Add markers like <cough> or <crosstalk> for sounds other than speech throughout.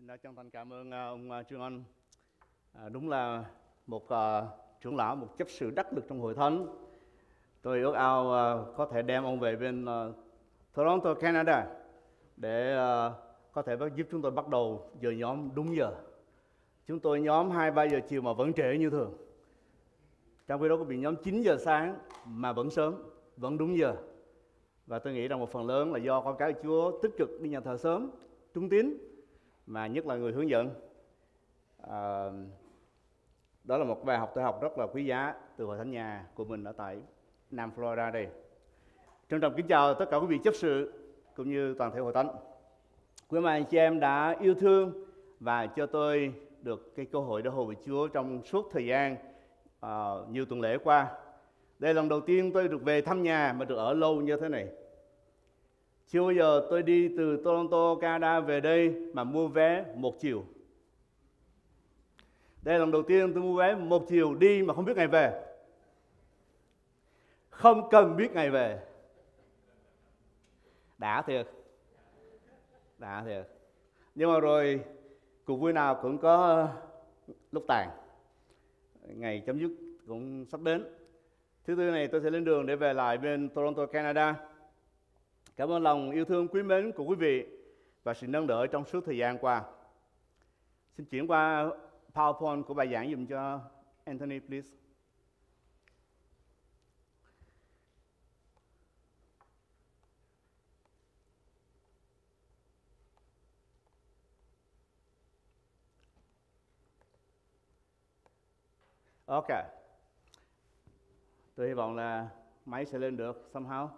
Xin chân thành cảm ơn à, ông à, Trương Anh. À, đúng là một uh, trưởng lão, một chấp sự đắc lực trong hội thánh. Tôi ước ao uh, có thể đem ông về bên uh, Toronto, Canada để uh, có thể giúp chúng tôi bắt đầu giờ nhóm đúng giờ. Chúng tôi nhóm 2-3 giờ chiều mà vẫn trễ như thường. Trong khi đó có bị nhóm 9 giờ sáng mà vẫn sớm, vẫn đúng giờ. Và tôi nghĩ rằng một phần lớn là do con cái Chúa tích cực đi nhà thờ sớm, trung tín mà nhất là người hướng dẫn. À, đó là một bài học tôi học rất là quý giá từ hội thánh nhà của mình ở tại Nam Florida đây. Trân trọng kính chào tất cả quý vị chấp sự cũng như toàn thể hội thánh. Quý anh chị em đã yêu thương và cho tôi được cái cơ hội để hầu với Chúa trong suốt thời gian uh, nhiều tuần lễ qua. Đây là lần đầu tiên tôi được về thăm nhà mà được ở lâu như thế này chưa bao giờ tôi đi từ Toronto, Canada về đây mà mua vé một chiều. Đây là lần đầu tiên tôi mua vé một chiều đi mà không biết ngày về. Không cần biết ngày về. Đã thiệt. Đã thiệt. Nhưng mà rồi cuộc vui nào cũng có lúc tàn. Ngày chấm dứt cũng sắp đến. Thứ tư này tôi sẽ lên đường để về lại bên Toronto, Canada Cảm ơn lòng yêu thương quý mến của quý vị và sự nâng đỡ trong suốt thời gian qua. Xin chuyển qua PowerPoint của bài giảng dùm cho Anthony, please. Ok. Tôi hy vọng là máy sẽ lên được somehow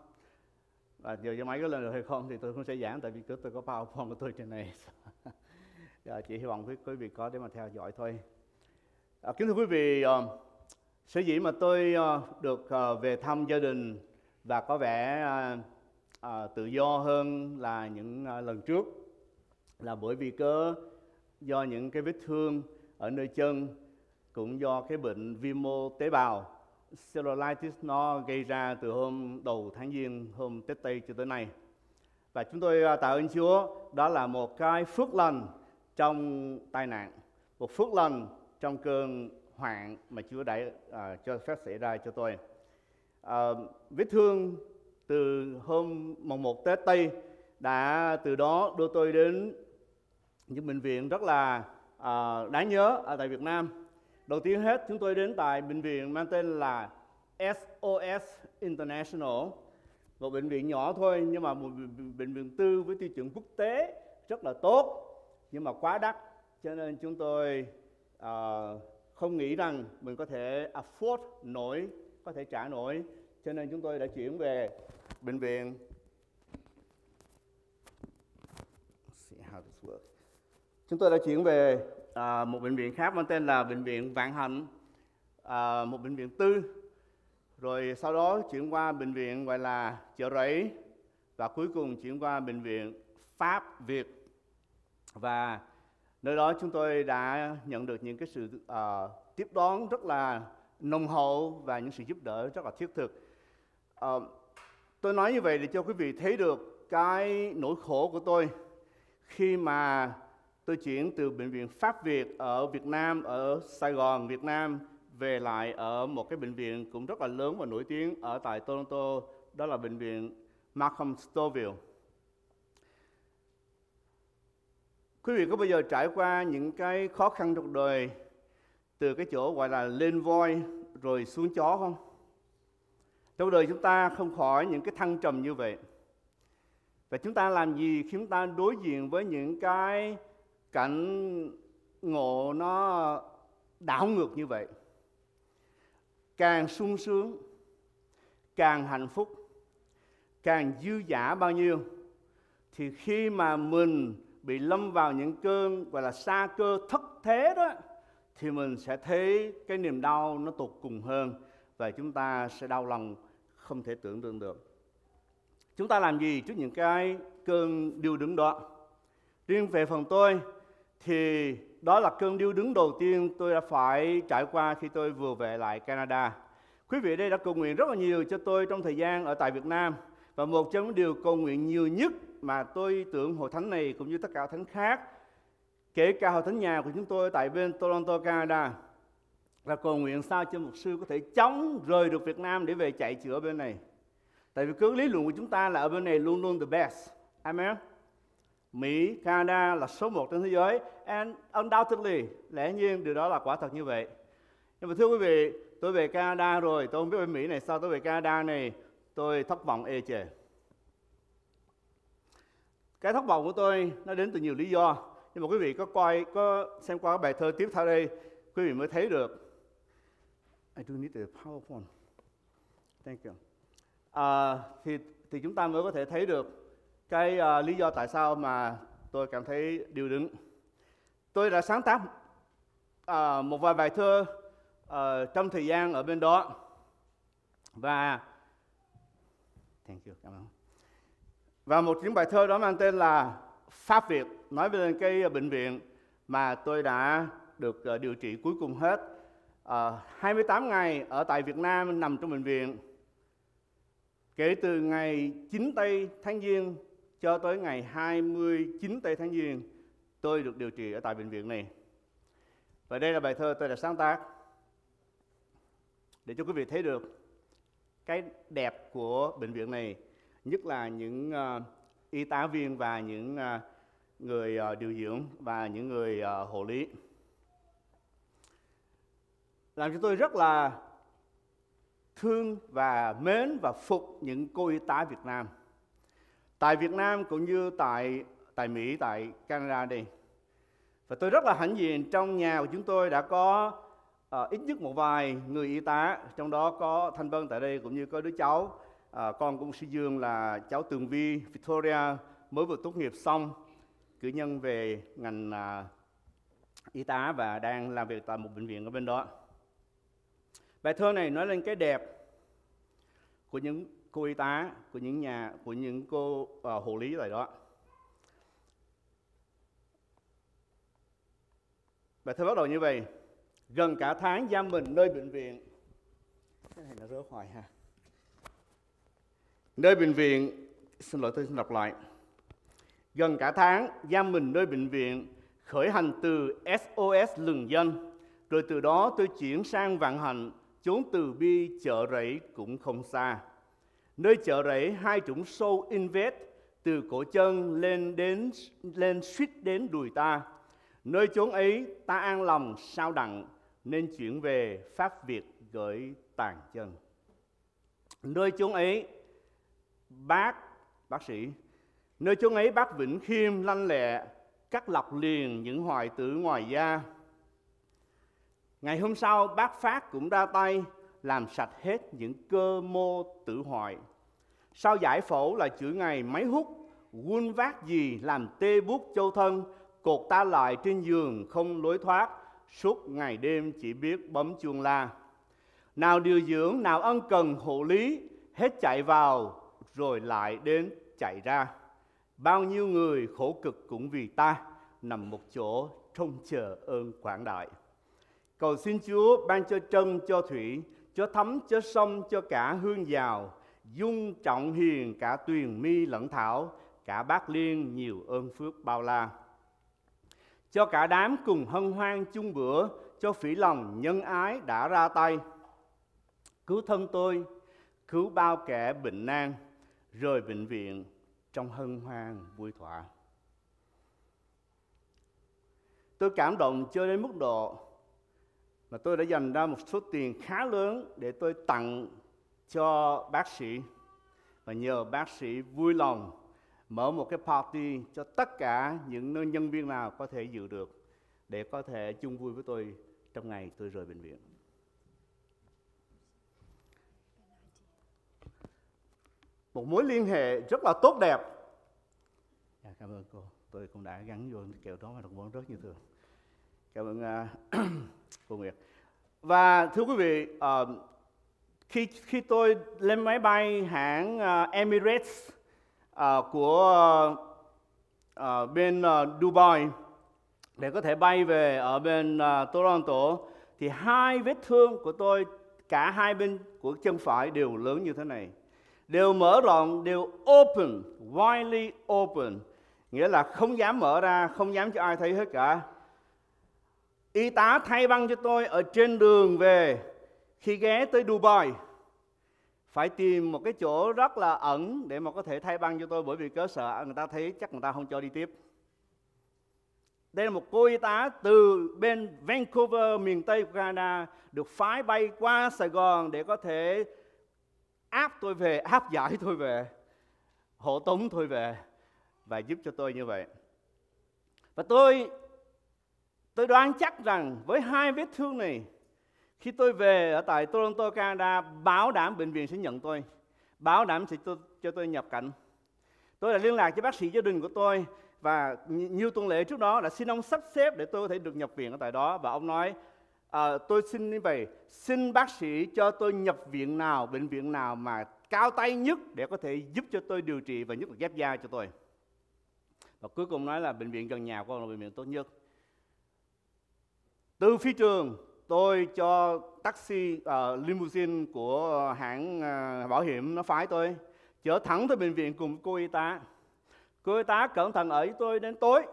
và giờ cho máy có lên được hay không thì tôi không sẽ giảng tại vì tôi có PowerPoint của tôi trên này. <laughs> Dạ, à, chỉ hy vọng quý, quý vị có để mà theo dõi thôi. À, kính thưa quý vị uh, sở dĩ mà tôi uh, được uh, về thăm gia đình và có vẻ uh, uh, tự do hơn là những uh, lần trước là bởi vì cớ do những cái vết thương ở nơi chân cũng do cái bệnh viêm mô tế bào cellulitis nó gây ra từ hôm đầu tháng Giêng, hôm Tết Tây cho tới nay. Và chúng tôi à, tạ ơn Chúa, đó là một cái phước lành trong tai nạn, một phước lành trong cơn hoạn mà Chúa đã à, cho phép xảy ra cho tôi. À, vết thương từ hôm mùng 1 Tết Tây đã từ đó đưa tôi đến những bệnh viện rất là à, đáng nhớ ở tại Việt Nam Đầu tiên hết chúng tôi đến tại bệnh viện mang tên là SOS International. Một bệnh viện nhỏ thôi nhưng mà một bệnh viện tư với tiêu chuẩn quốc tế rất là tốt nhưng mà quá đắt. Cho nên chúng tôi uh, không nghĩ rằng mình có thể afford nổi có thể trả nổi. Cho nên chúng tôi đã chuyển về bệnh viện. Chúng tôi đã chuyển về à, một bệnh viện khác mang tên là bệnh viện Vạn Hạnh, à, một bệnh viện tư. Rồi sau đó chuyển qua bệnh viện gọi là Chợ Rẫy và cuối cùng chuyển qua bệnh viện Pháp Việt. Và nơi đó chúng tôi đã nhận được những cái sự uh, tiếp đón rất là nồng hậu và những sự giúp đỡ rất là thiết thực. Uh, tôi nói như vậy để cho quý vị thấy được cái nỗi khổ của tôi khi mà tôi chuyển từ bệnh viện Pháp Việt ở Việt Nam, ở Sài Gòn, Việt Nam về lại ở một cái bệnh viện cũng rất là lớn và nổi tiếng ở tại Toronto, đó là bệnh viện Malcolm Stoville. Quý vị có bao giờ trải qua những cái khó khăn trong đời từ cái chỗ gọi là lên voi rồi xuống chó không? Trong đời chúng ta không khỏi những cái thăng trầm như vậy. Và chúng ta làm gì khi chúng ta đối diện với những cái cảnh ngộ nó đảo ngược như vậy. Càng sung sướng, càng hạnh phúc, càng dư giả bao nhiêu, thì khi mà mình bị lâm vào những cơn gọi là xa cơ thất thế đó, thì mình sẽ thấy cái niềm đau nó tột cùng hơn và chúng ta sẽ đau lòng không thể tưởng tượng được. Chúng ta làm gì trước những cái cơn điều đứng đó? Riêng về phần tôi thì đó là cơn điêu đứng đầu tiên tôi đã phải trải qua khi tôi vừa về lại Canada. Quý vị đây đã cầu nguyện rất là nhiều cho tôi trong thời gian ở tại Việt Nam và một trong những điều cầu nguyện nhiều nhất mà tôi tưởng hội thánh này cũng như tất cả thánh khác kể cả hội thánh nhà của chúng tôi tại bên Toronto, Canada là cầu nguyện sao cho mục sư có thể chóng rời được Việt Nam để về chạy chữa bên này. Tại vì cứ lý luận của chúng ta là ở bên này luôn luôn the best. Amen. Mỹ, Canada là số một trên thế giới and undoubtedly lẽ nhiên điều đó là quả thật như vậy. Nhưng mà thưa quý vị, tôi về Canada rồi, tôi không biết bên Mỹ này sao tôi về Canada này tôi thất vọng ê chề. Cái thất vọng của tôi nó đến từ nhiều lý do. Nhưng mà quý vị có coi, có xem qua bài thơ tiếp theo đây, quý vị mới thấy được. I do need a PowerPoint. Thank you. Uh, thì thì chúng ta mới có thể thấy được cái uh, lý do tại sao mà tôi cảm thấy điều đứng. Tôi đã sáng tác uh, một vài bài thơ uh, trong thời gian ở bên đó. Và thank you cảm ơn. Và một những bài thơ đó mang tên là Pháp Việt nói về cái bệnh viện mà tôi đã được uh, điều trị cuối cùng hết. Uh, 28 ngày ở tại Việt Nam nằm trong bệnh viện. Kể từ ngày 9 tây tháng Giêng cho tới ngày 29 tây tháng Giêng tôi được điều trị ở tại bệnh viện này. Và đây là bài thơ tôi đã sáng tác để cho quý vị thấy được cái đẹp của bệnh viện này nhất là những uh, y tá viên và những uh, người uh, điều dưỡng và những người uh, hộ lý. Làm cho tôi rất là thương và mến và phục những cô y tá Việt Nam tại Việt Nam cũng như tại tại Mỹ tại Canada đi. Và tôi rất là hãnh diện trong nhà của chúng tôi đã có uh, ít nhất một vài người y tá trong đó có Thanh Vân tại đây cũng như có đứa cháu. Uh, con của sư Dương là cháu Tường Vi Victoria mới vừa tốt nghiệp xong cử nhân về ngành uh, y tá và đang làm việc tại một bệnh viện ở bên đó. Bài thơ này nói lên cái đẹp của những cô y tá của những nhà của những cô uh, hộ lý tại đó. Và thơ bắt đầu như vậy gần cả tháng giam mình nơi bệnh viện. Cái này nó rớt hoài ha. Nơi bệnh viện xin lỗi tôi xin đọc lại. Gần cả tháng giam mình nơi bệnh viện khởi hành từ SOS lừng dân rồi từ đó tôi chuyển sang vạn hạnh chốn từ bi chợ rẫy cũng không xa nơi chợ rẫy hai trũng sâu invest từ cổ chân lên đến lên suýt đến đùi ta nơi chốn ấy ta an lòng sao đặng nên chuyển về Pháp Việt gửi tàn chân. Nơi chốn ấy, bác, bác sĩ, nơi chốn ấy bác Vĩnh Khiêm lanh lẹ, cắt lọc liền những hoài tử ngoài da. Ngày hôm sau, bác Phát cũng ra tay làm sạch hết những cơ mô tử hoại. Sau giải phẫu là chữ ngày máy hút, quân vác gì làm tê bút châu thân, cột ta lại trên giường không lối thoát, suốt ngày đêm chỉ biết bấm chuông la. Nào điều dưỡng, nào ân cần hộ lý, hết chạy vào rồi lại đến chạy ra. Bao nhiêu người khổ cực cũng vì ta, nằm một chỗ trông chờ ơn quảng đại. Cầu xin Chúa ban cho trân, cho thủy, cho thấm, cho sông, cho cả hương giàu, dung trọng hiền cả tuyền mi lẫn thảo, cả bác liên nhiều ơn phước bao la cho cả đám cùng hân hoan chung bữa, cho phỉ lòng nhân ái đã ra tay. Cứu thân tôi, cứu bao kẻ bệnh nan, rời bệnh viện trong hân hoan vui thỏa. Tôi cảm động cho đến mức độ mà tôi đã dành ra một số tiền khá lớn để tôi tặng cho bác sĩ và nhờ bác sĩ vui lòng mở một cái party cho tất cả những nhân viên nào có thể dự được để có thể chung vui với tôi trong ngày tôi rời bệnh viện. Một mối liên hệ rất là tốt đẹp. À, cảm ơn cô, tôi cũng đã gắn vô kẹo đó mà được món rất như thường. Cảm ơn uh, <clears throat> cô Nguyệt. Và thưa quý vị, uh, khi khi tôi lên máy bay hãng uh, Emirates uh, của uh, bên uh, Dubai để có thể bay về ở bên uh, Toronto thì hai vết thương của tôi cả hai bên của chân phải đều lớn như thế này. Đều mở rộng đều open widely open. Nghĩa là không dám mở ra không dám cho ai thấy hết cả. Y tá thay băng cho tôi ở trên đường về khi ghé tới Dubai, phải tìm một cái chỗ rất là ẩn để mà có thể thay băng cho tôi bởi vì cớ sợ người ta thấy chắc người ta không cho đi tiếp. Đây là một cô y tá từ bên Vancouver, miền Tây của Canada, được phái bay qua Sài Gòn để có thể áp tôi về, áp giải tôi về, hộ tống tôi về và giúp cho tôi như vậy. Và tôi tôi đoán chắc rằng với hai vết thương này khi tôi về ở tại Toronto, Canada, bảo đảm bệnh viện sẽ nhận tôi, bảo đảm sẽ cho, cho tôi nhập cảnh. Tôi đã liên lạc với bác sĩ gia đình của tôi và nhiều tuần lễ trước đó đã xin ông sắp xếp để tôi có thể được nhập viện ở tại đó. Và ông nói à, tôi xin như vậy xin bác sĩ cho tôi nhập viện nào bệnh viện nào mà cao tay nhất để có thể giúp cho tôi điều trị và nhất là ghép da cho tôi. Và cuối cùng nói là bệnh viện gần nhà của con là bệnh viện tốt nhất. Từ phi trường tôi cho taxi uh, limousine của ờ, hãng uh, bảo hiểm nó phái tôi chở thẳng tới bệnh viện cùng cô y tá. Cô y tá cẩn thận ở với tôi đến tối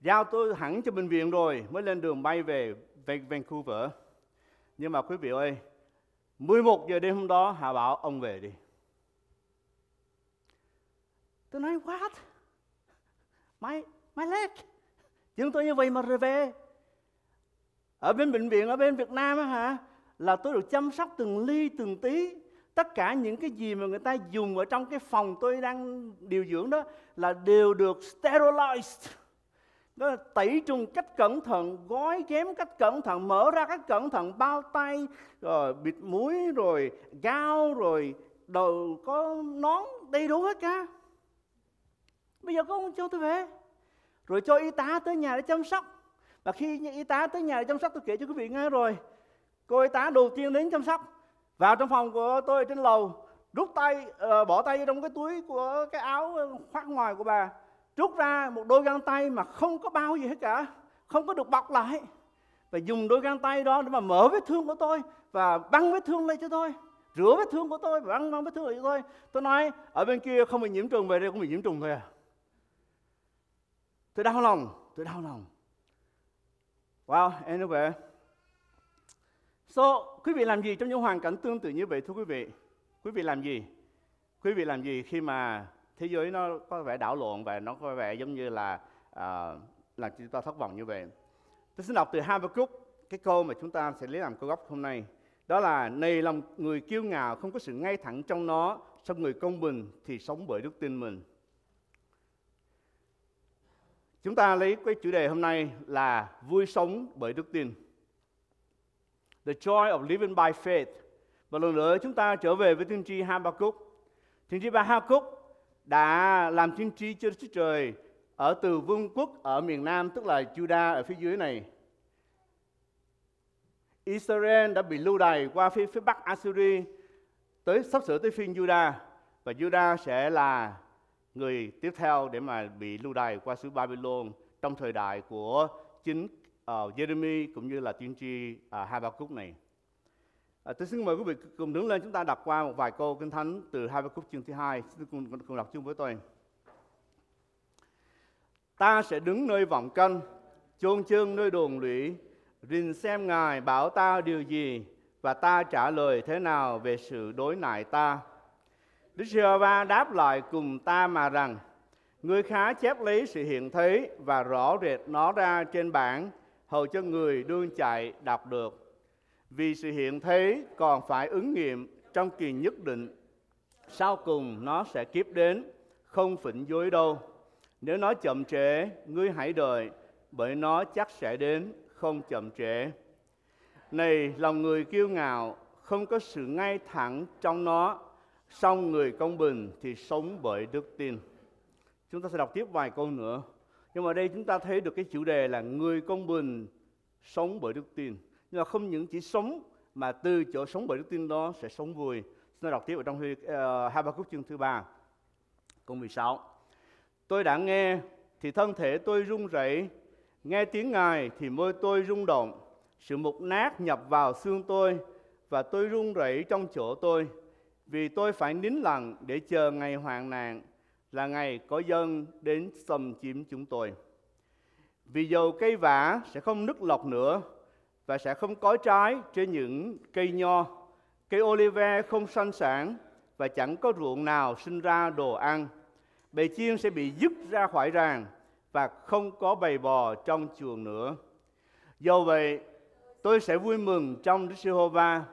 giao tôi hẳn cho bệnh viện rồi mới lên đường bay về Vancouver. Nhưng mà quý vị ơi 11 giờ đêm hôm đó Hà bảo ông về đi. Tôi nói what? My my leg? Chúng tôi như vậy mà rồi về ở bên bệnh viện, ở bên Việt Nam á hả, là tôi được chăm sóc từng ly, từng tí. Tất cả những cái gì mà người ta dùng ở trong cái phòng tôi đang điều dưỡng đó là đều được sterilized. Đó là tẩy trùng cách cẩn thận, gói ghém cách cẩn thận, mở ra cách cẩn thận, bao tay, rồi bịt mũi, rồi gao, rồi đầu có nón, đầy đủ hết cả. Bây giờ có ông cho tôi về? Rồi cho y tá tới nhà để chăm sóc và khi y tá tới nhà để chăm sóc tôi kể cho quý vị nghe rồi. Cô y tá đầu tiên đến chăm sóc vào trong phòng của tôi trên lầu rút tay uh, bỏ tay trong cái túi của cái áo khoác ngoài của bà rút ra một đôi găng tay mà không có bao gì hết cả không có được bọc lại. Và dùng đôi găng tay đó để mà mở vết thương của tôi và băng vết thương lên cho tôi rửa vết thương của tôi và băng băng vết thương lại cho tôi. Tôi nói ở bên kia không bị nhiễm trùng về đây cũng bị nhiễm trùng thôi à. Tôi đau lòng tôi đau lòng wow anyway So, quý vị làm gì trong những hoàn cảnh tương tự như vậy thưa quý vị? Quý vị làm gì? Quý vị làm gì khi mà thế giới nó có vẻ đảo lộn và nó có vẻ giống như là uh, làm chúng ta thất vọng như vậy? Tôi xin đọc từ Habakkuk cái câu mà chúng ta sẽ lấy làm câu gốc hôm nay. Đó là này lòng người kiêu ngạo không có sự ngay thẳng trong nó, xong người công bình thì sống bởi đức tin mình. Chúng ta lấy cái chủ đề hôm nay là vui sống bởi đức tin. The joy of living by faith. Và lần nữa chúng ta trở về với tiên tri Habakkuk. Tiên tri Habakkuk đã làm tiên tri cho Đức Trời ở từ vương quốc ở miền Nam, tức là Juda ở phía dưới này. Israel đã bị lưu đày qua phía phía bắc Assyria tới sắp sửa tới phiên Juda và Juda sẽ là người tiếp theo để mà bị lưu đày qua xứ Babylon trong thời đại của chính ờ, uh, Jeremy cũng như là tiên tri uh, Habakkuk này. À, tôi xin mời quý vị cùng đứng lên chúng ta đọc qua một vài câu kinh thánh từ Habakkuk chương thứ hai. Xin cùng, cùng đọc chung với tôi. Ta sẽ đứng nơi vọng canh, chôn chương nơi đồn lũy, rình xem Ngài bảo ta điều gì và ta trả lời thế nào về sự đối nại ta. Đức giê va đáp lại cùng ta mà rằng, Ngươi khá chép lấy sự hiện thấy và rõ rệt nó ra trên bảng hầu cho người đương chạy đọc được. Vì sự hiện thế còn phải ứng nghiệm trong kỳ nhất định, sau cùng nó sẽ kiếp đến, không phỉnh dối đâu. Nếu nó chậm trễ, ngươi hãy đợi, bởi nó chắc sẽ đến, không chậm trễ. Này, lòng người kiêu ngạo, không có sự ngay thẳng trong nó, Xong người công bình thì sống bởi đức tin. Chúng ta sẽ đọc tiếp vài câu nữa. Nhưng mà đây chúng ta thấy được cái chủ đề là người công bình sống bởi đức tin. Nhưng mà không những chỉ sống mà từ chỗ sống bởi đức tin đó sẽ sống vui. Chúng ta đọc tiếp ở trong uh, Habakkuk chương thứ ba câu 16 tôi đã nghe thì thân thể tôi run rẩy nghe tiếng ngài thì môi tôi rung động. Sự mục nát nhập vào xương tôi và tôi run rẩy trong chỗ tôi vì tôi phải nín lặng để chờ ngày hoạn nạn là ngày có dân đến xâm chiếm chúng tôi. Vì dầu cây vả sẽ không nứt lọc nữa và sẽ không có trái trên những cây nho, cây olive không sanh sản và chẳng có ruộng nào sinh ra đồ ăn. Bầy chiên sẽ bị dứt ra khỏi ràng và không có bầy bò trong chuồng nữa. Do vậy, tôi sẽ vui mừng trong Đức Giê-hô-va,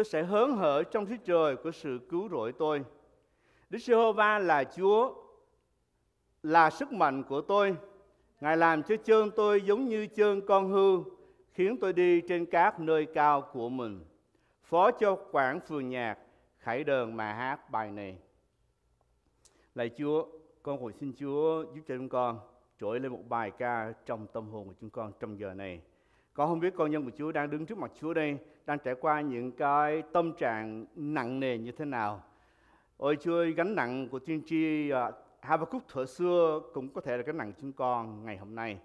tôi sẽ hớn hở trong Đức trời của sự cứu rỗi tôi. Đức Giê-hô-va là Chúa, là sức mạnh của tôi. Ngài làm cho chân tôi giống như chân con hư, khiến tôi đi trên các nơi cao của mình. Phó cho quản phường nhạc, khải đờn mà hát bài này. Lạy Chúa, con hồi xin Chúa giúp cho chúng con trỗi lên một bài ca trong tâm hồn của chúng con trong giờ này. Con không biết con nhân của Chúa đang đứng trước mặt Chúa đây, đang trải qua những cái tâm trạng nặng nề như thế nào. Ôi Chúa ơi, gánh nặng của tiên tri uh, Habakkuk thuở xưa cũng có thể là gánh nặng chúng con ngày hôm nay.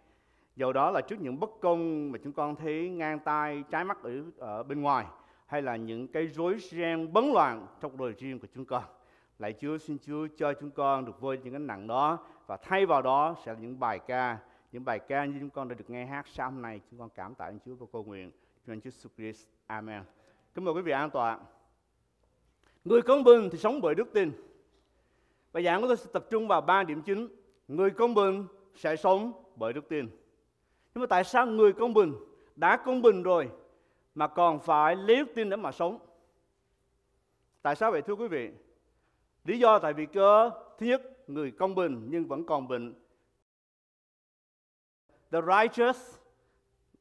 Dầu đó là trước những bất công mà chúng con thấy ngang tai trái mắt ở, ở bên ngoài hay là những cái rối ren bấn loạn trong đời riêng của chúng con. Lạy Chúa xin Chúa cho chúng con được vơi những gánh nặng đó và thay vào đó sẽ là những bài ca những bài ca như chúng con đã được nghe hát sáng hôm nay chúng con cảm tạ ơn Chúa và cầu nguyện Chúa Chúa Jesus Christ. Amen. Kính mời quý vị an toàn người công bình thì sống bởi đức tin. Bài giảng của tôi sẽ tập trung vào ba điểm chính. Người công bình sẽ sống bởi đức tin. Nhưng mà tại sao người công bình đã công bình rồi mà còn phải lấy đức tin để mà sống? Tại sao vậy, thưa quý vị? Lý do tại vì cơ thứ nhất, người công bình nhưng vẫn còn bệnh. The righteous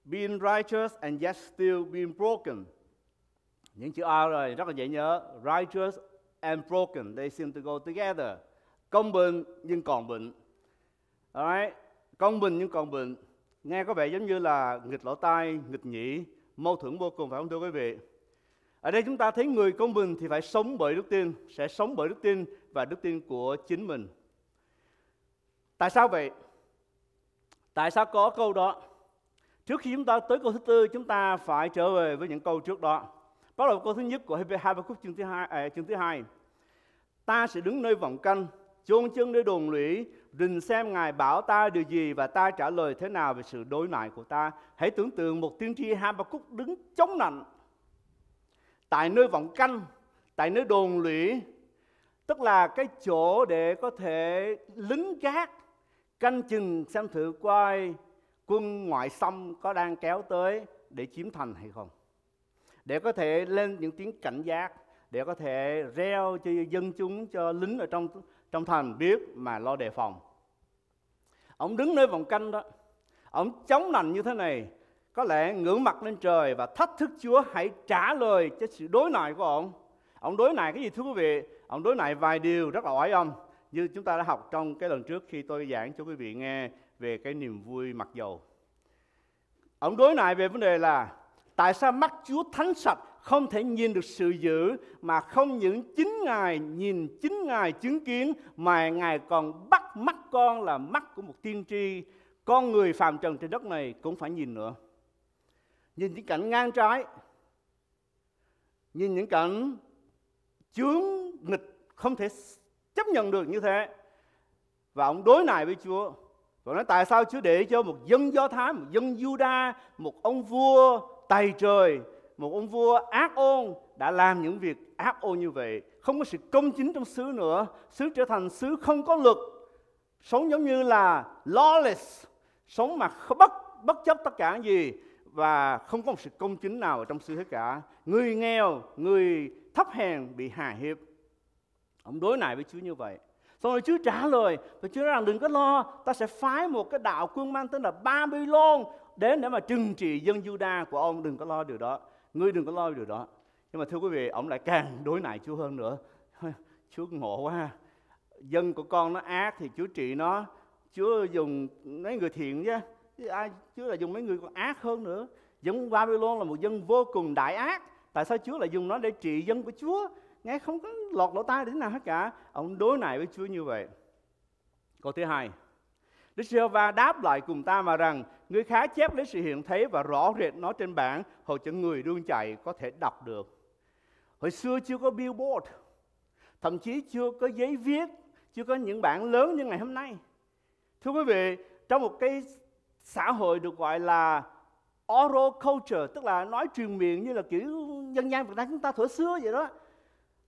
being righteous and yet still being broken. Những chữ R này rất là dễ nhớ. Righteous and broken, they seem to go together. Công bình nhưng còn bệnh. Alright, công bình nhưng còn bệnh. Nghe có vẻ giống như là nghịch lỗ tai, nghịch nhĩ, mâu thuẫn vô cùng phải không thưa quý vị? Ở đây chúng ta thấy người công bình thì phải sống bởi đức tin, sẽ sống bởi đức tin và đức tin của chính mình. Tại sao vậy? Tại sao có câu đó? Trước khi chúng ta tới câu thứ tư, chúng ta phải trở về với những câu trước đó. Bắt đầu câu thứ nhất của Habakkuk chương thứ hai, à, chương thứ hai. Ta sẽ đứng nơi vọng canh, chôn chân nơi đồn lũy, rình xem Ngài bảo ta điều gì và ta trả lời thế nào về sự đối nại của ta. Hãy tưởng tượng một tiên tri Habakkuk đứng chống nạnh tại nơi vọng canh, tại nơi đồn lũy, tức là cái chỗ để có thể lính gác canh chừng xem thử coi quân ngoại xâm có đang kéo tới để chiếm thành hay không để có thể lên những tiếng cảnh giác, để có thể reo cho dân chúng, cho lính ở trong trong thành biết mà lo đề phòng ông đứng nơi vòng canh đó, ông chống nành như thế này, có lẽ ngưỡng mặt lên trời và thách thức Chúa hãy trả lời cho sự đối nại của ông. Ông đối nại cái gì, thưa quý vị? Ông đối nại vài điều rất là oải âm, như chúng ta đã học trong cái lần trước khi tôi giảng cho quý vị nghe về cái niềm vui mặc dầu. Ông đối lại về vấn đề là tại sao mắt Chúa thánh sạch không thể nhìn được sự dữ mà không những chính Ngài nhìn chính Ngài chứng kiến mà Ngài còn bắt mắt con là mắt của một tiên tri con người phàm trần trên đất này cũng phải nhìn nữa. Nhìn những cảnh ngang trái, nhìn những cảnh chướng nghịch không thể chấp nhận được như thế và ông đối lại với Chúa và nói tại sao Chúa để cho một dân Do Thái, một dân Juda, một ông vua tài trời, một ông vua ác ôn đã làm những việc ác ôn như vậy. Không có sự công chính trong xứ nữa. Xứ trở thành xứ không có luật. Sống giống như là lawless. Sống mà bất, bất chấp tất cả gì. Và không có một sự công chính nào ở trong xứ hết cả. Người nghèo, người thấp hèn bị hà hiếp. Ông đối lại với Chúa như vậy. Xong rồi Chúa trả lời và Chúa nói rằng đừng có lo, ta sẽ phái một cái đạo quân mang tên là Babylon đến để mà trừng trị dân Juda của ông, đừng có lo điều đó. Ngươi đừng có lo điều đó. Nhưng mà thưa quý vị, ông lại càng đối nại Chúa hơn nữa. <laughs> Chúa ngộ quá. Dân của con nó ác thì Chúa trị nó. Chúa dùng mấy người thiện chứ. chứ ai Chúa là dùng mấy người còn ác hơn nữa. Dân Babylon là một dân vô cùng đại ác. Tại sao Chúa lại dùng nó để trị dân của Chúa? Nghe không có lọt lỗ tai đến nào hết cả. Ông đối này với Chúa như vậy. Câu thứ hai. Đức giê va đáp lại cùng ta mà rằng, người khá chép lấy sự hiện thấy và rõ rệt nó trên bảng, hầu cho người đương chạy có thể đọc được. Hồi xưa chưa có billboard, thậm chí chưa có giấy viết, chưa có những bảng lớn như ngày hôm nay. Thưa quý vị, trong một cái xã hội được gọi là oral culture, tức là nói truyền miệng như là kiểu dân gian Việt Nam chúng ta thuở xưa vậy đó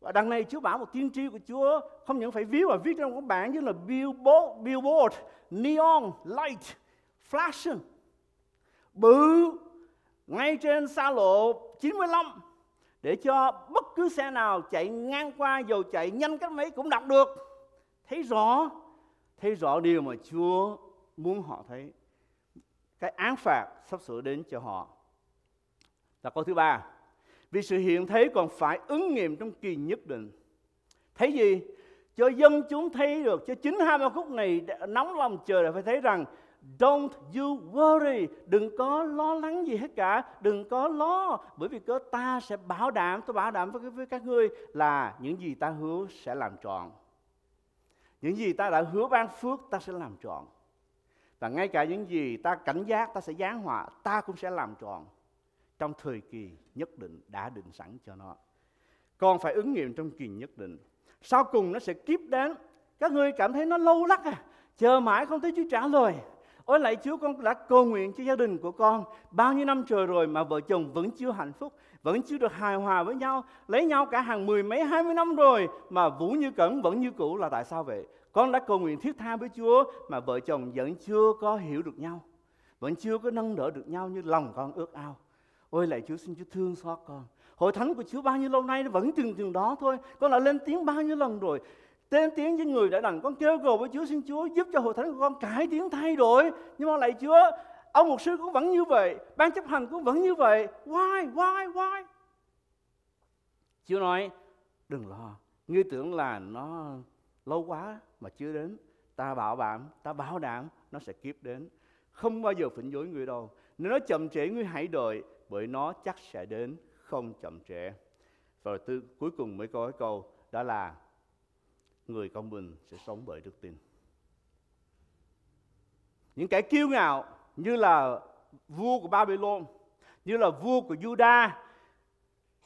và đằng này Chúa bảo một tiên tri của Chúa không những phải viết và viết trong các bản như là billboard, billboard neon light flashing. Bự ngay trên xa lộ 95 để cho bất cứ xe nào chạy ngang qua dầu chạy nhanh cách mấy cũng đọc được. Thấy rõ thấy rõ điều mà Chúa muốn họ thấy. Cái án phạt sắp sửa đến cho họ. Là câu thứ ba vì sự hiện thế còn phải ứng nghiệm trong kỳ nhất định thấy gì cho dân chúng thấy được cho chính hai ba khúc này nóng lòng chờ đợi phải thấy rằng Don't you worry, đừng có lo lắng gì hết cả, đừng có lo, bởi vì cớ ta sẽ bảo đảm, tôi bảo đảm với, với các ngươi là những gì ta hứa sẽ làm trọn. Những gì ta đã hứa ban phước ta sẽ làm trọn. Và ngay cả những gì ta cảnh giác ta sẽ giáng họa, ta cũng sẽ làm trọn trong thời kỳ nhất định đã định sẵn cho nó. Còn phải ứng nghiệm trong kỳ nhất định. Sau cùng nó sẽ kiếp đến. Các ngươi cảm thấy nó lâu lắc à, chờ mãi không thấy Chúa trả lời Ôi lạy Chúa con đã cầu nguyện cho gia đình của con bao nhiêu năm trời rồi mà vợ chồng vẫn chưa hạnh phúc, vẫn chưa được hài hòa với nhau, lấy nhau cả hàng mười mấy hai mươi năm rồi mà vũ như cẩn vẫn như cũ là tại sao vậy? Con đã cầu nguyện thiết tha với Chúa mà vợ chồng vẫn chưa có hiểu được nhau, vẫn chưa có nâng đỡ được nhau như lòng con ước ao. Ôi lạy Chúa xin Chúa thương xót con. Hội thánh của Chúa bao nhiêu lâu nay nó vẫn từng từng đó thôi. Con đã lên tiếng bao nhiêu lần rồi. Tên tiếng với người đã đành con kêu cầu với Chúa xin Chúa giúp cho hội thánh của con cải tiến thay đổi. Nhưng mà lại Chúa, ông mục sư cũng vẫn như vậy, ban chấp hành cũng vẫn như vậy. Why, why, why? Chúa nói, đừng lo. Ngươi tưởng là nó lâu quá mà chưa đến. Ta bảo đảm, ta bảo đảm nó sẽ kiếp đến. Không bao giờ phỉnh dối người đâu. Nếu nó chậm trễ, ngươi hãy đợi, bởi nó chắc sẽ đến, không chậm trễ. Và tư, cuối cùng mới có cái câu, đó là người công bình sẽ sống bởi đức tin. Những kẻ kiêu ngạo như là vua của Babylon, như là vua của Judah,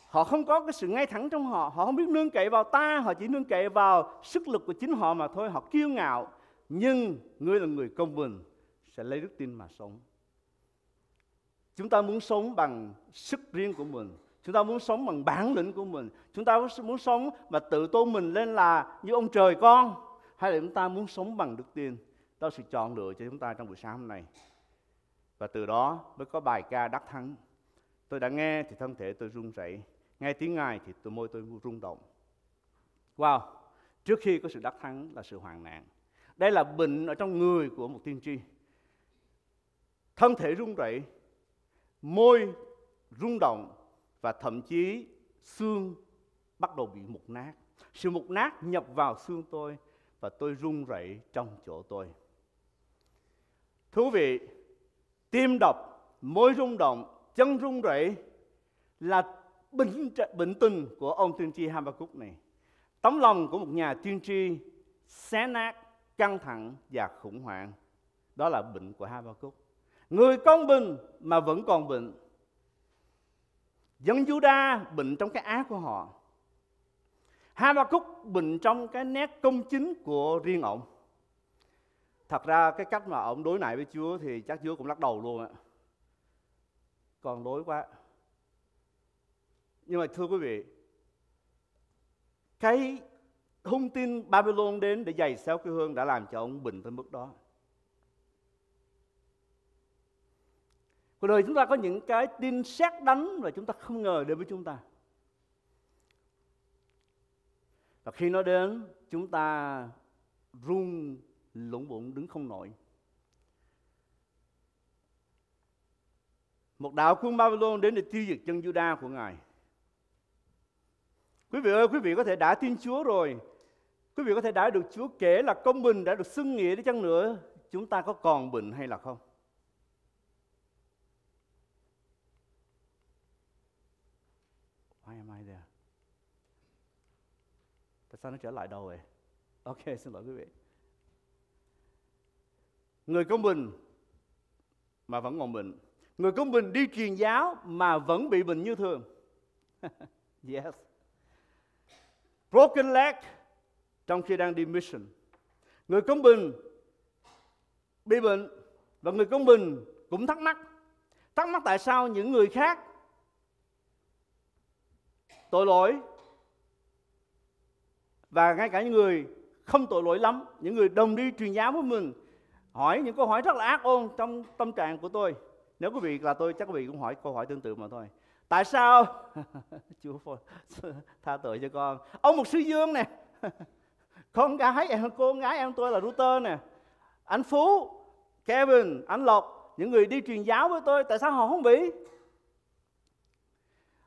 họ không có cái sự ngay thẳng trong họ, họ không biết nương cậy vào ta, họ chỉ nương cậy vào sức lực của chính họ mà thôi, họ kiêu ngạo. Nhưng ngươi là người công bình sẽ lấy đức tin mà sống. Chúng ta muốn sống bằng sức riêng của mình, Chúng ta muốn sống bằng bản lĩnh của mình. Chúng ta muốn sống mà tự tôn mình lên là như ông trời con. Hay là chúng ta muốn sống bằng đức tin. Đó là sự chọn lựa cho chúng ta trong buổi sáng hôm nay. Và từ đó mới có bài ca đắc thắng. Tôi đã nghe thì thân thể tôi run rẩy. Nghe tiếng Ngài thì tôi môi tôi rung động. Wow! Trước khi có sự đắc thắng là sự hoạn nạn. Đây là bệnh ở trong người của một tiên tri. Thân thể run rẩy, môi rung động và thậm chí xương bắt đầu bị mục nát. Sự mục nát nhập vào xương tôi và tôi run rẩy trong chỗ tôi. Thú vị, tim đập, môi rung động, chân run rẩy là bệnh, bệnh tình của ông tiên tri Habakkuk này. Tấm lòng của một nhà tiên tri xé nát, căng thẳng và khủng hoảng. Đó là bệnh của Habakkuk. Người con bình mà vẫn còn bệnh Dân Juda bệnh trong cái ác của họ. Habakkuk bệnh trong cái nét công chính của riêng ông. Thật ra cái cách mà ông đối lại với Chúa thì chắc Chúa cũng lắc đầu luôn ạ. Còn đối quá. Nhưng mà thưa quý vị, cái hung tin Babylon đến để giày xéo quê hương đã làm cho ông bệnh tới mức đó. Cuộc đời chúng ta có những cái tin xét đánh và chúng ta không ngờ đến với chúng ta. Và khi nó đến, chúng ta run lũng bụng đứng không nổi. Một đạo quân Babylon đến để tiêu diệt chân Juda của Ngài. Quý vị ơi, quý vị có thể đã tin Chúa rồi. Quý vị có thể đã được Chúa kể là công bình, đã được xưng nghĩa đi chăng nữa. Chúng ta có còn bệnh hay là không? Why am I there? Tại sao nó trở lại đâu vậy? Ok, <laughs> xin lỗi quý vị. Người công bình mà vẫn còn bệnh. Người công bình đi truyền giáo mà vẫn bị bệnh như thường. <laughs> yes. Broken leg trong khi đang đi mission. người công bình bị bệnh và người công bình cũng thắc mắc thắc mắc tại sao những người khác tội lỗi và ngay cả những người không tội lỗi lắm, những người đồng đi truyền giáo với mình, hỏi những câu hỏi rất là ác ôn trong tâm trạng của tôi. Nếu quý vị là tôi, chắc quý vị cũng hỏi câu hỏi tương tự mà thôi. Tại sao? <laughs> Chúa <laughs> tha tội cho con. Ông một sư dương nè. <laughs> Con gái em, cô gái em tôi là router nè. Anh phú, kevin, anh lộc, những người đi truyền giáo với tôi, tại sao họ không bị?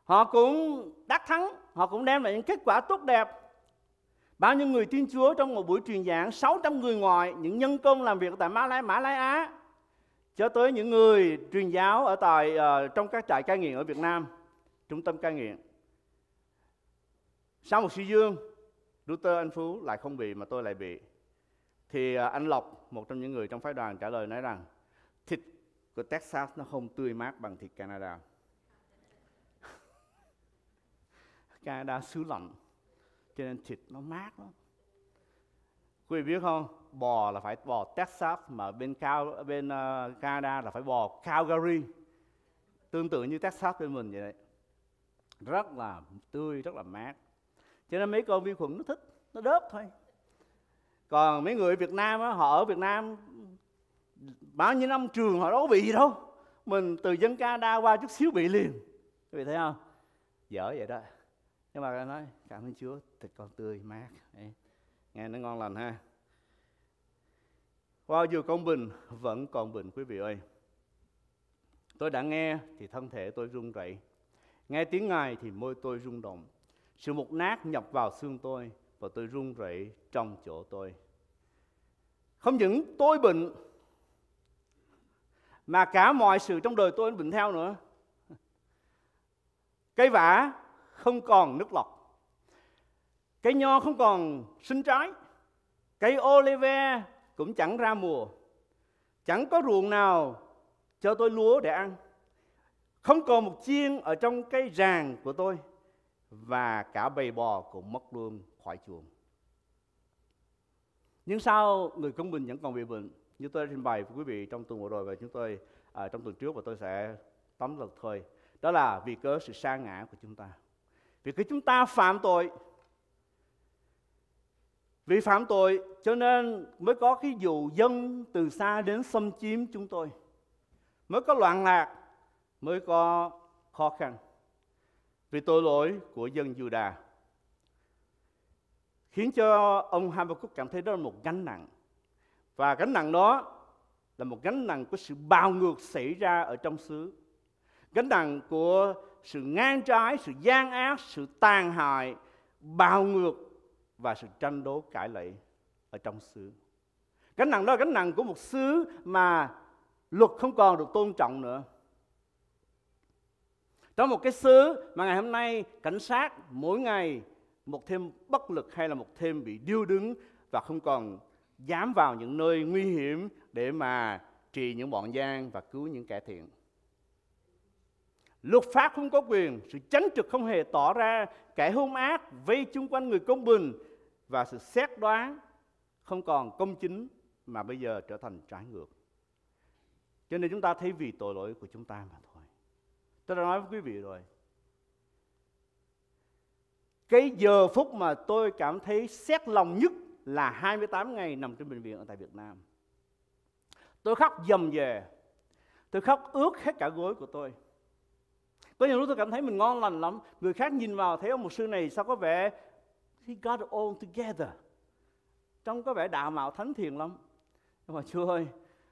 Họ cũng đắc thắng, họ cũng đem lại những kết quả tốt đẹp bao nhiêu người tin Chúa trong một buổi truyền giảng 600 người ngoài những nhân công làm việc tại Mã Lai Mã Lai Á cho tới những người truyền giáo ở tại uh, trong các trại cai nghiện ở Việt Nam trung tâm cai nghiện. Sau một suy dương Luther anh Phú lại không bị mà tôi lại bị. Thì uh, anh Lộc một trong những người trong phái đoàn trả lời nói rằng thịt của Texas nó không tươi mát bằng thịt Canada. <laughs> Canada xứ lạnh cho nên thịt nó mát lắm. Quý vị biết không? Bò là phải bò Texas mà bên cao bên uh, Canada là phải bò Calgary. Tương tự như Texas bên mình vậy đấy. Rất là tươi rất là mát. Cho nên mấy con vi khuẩn nó thích nó đớp thôi. Còn mấy người Việt Nam á, họ ở Việt Nam bao nhiêu năm trường họ đâu có bị gì đâu. Mình từ dân Canada qua chút xíu bị liền. Quý vị thấy không? Dở vậy đó nhưng mà nói cảm ơn Chúa thịt con tươi mát Đấy. nghe nó ngon lành ha Wow, dù công bình vẫn còn bình quý vị ơi. Tôi đã nghe thì thân thể tôi run rẩy. Nghe tiếng Ngài thì môi tôi rung động. Sự mục nát nhập vào xương tôi và tôi run rẩy trong chỗ tôi. Không những tôi bệnh mà cả mọi sự trong đời tôi bệnh theo nữa. Cây vả không còn nước lọc. Cây nho không còn sinh trái. Cây olive cũng chẳng ra mùa. Chẳng có ruộng nào cho tôi lúa để ăn. Không còn một chiên ở trong cái ràng của tôi. Và cả bầy bò cũng mất luôn khỏi chuồng. Nhưng sao người công bình vẫn còn bị bệnh? Như tôi đã trình bày với quý vị trong tuần vừa rồi và chúng tôi à, trong tuần trước và tôi sẽ tóm lược thôi. Đó là vì cớ sự sa ngã của chúng ta. Vì khi chúng ta phạm tội vì phạm tội cho nên mới có cái dù dân từ xa đến xâm chiếm chúng tôi. Mới có loạn lạc, mới có khó khăn. Vì tội lỗi của dân Juda khiến cho ông Habakkuk cảm thấy đó là một gánh nặng. Và gánh nặng đó là một gánh nặng của sự bào ngược xảy ra ở trong xứ. Gánh nặng của sự ngang trái, sự gian ác, sự tàn hại, bạo ngược và sự tranh đố cãi lệ ở trong xứ. Gánh nặng đó là gánh nặng của một xứ mà luật không còn được tôn trọng nữa. Trong một cái xứ mà ngày hôm nay cảnh sát mỗi ngày một thêm bất lực hay là một thêm bị điêu đứng và không còn dám vào những nơi nguy hiểm để mà trì những bọn gian và cứu những kẻ thiện. Luật pháp không có quyền, sự chánh trực không hề tỏ ra, kẻ hung ác vây chung quanh người công bình và sự xét đoán không còn công chính mà bây giờ trở thành trái ngược. Cho nên chúng ta thấy vì tội lỗi của chúng ta mà thôi. Tôi đã nói với quý vị rồi. Cái giờ phút mà tôi cảm thấy xét lòng nhất là 28 ngày nằm trên bệnh viện ở tại Việt Nam. Tôi khóc dầm về. Tôi khóc ướt hết cả gối của tôi. Có nhiều lúc tôi cảm thấy mình ngon lành lắm. Người khác nhìn vào thấy ông mục sư này sao có vẻ he got it all together. Trông có vẻ đạo mạo thánh thiền lắm. Nhưng mà Chúa ơi,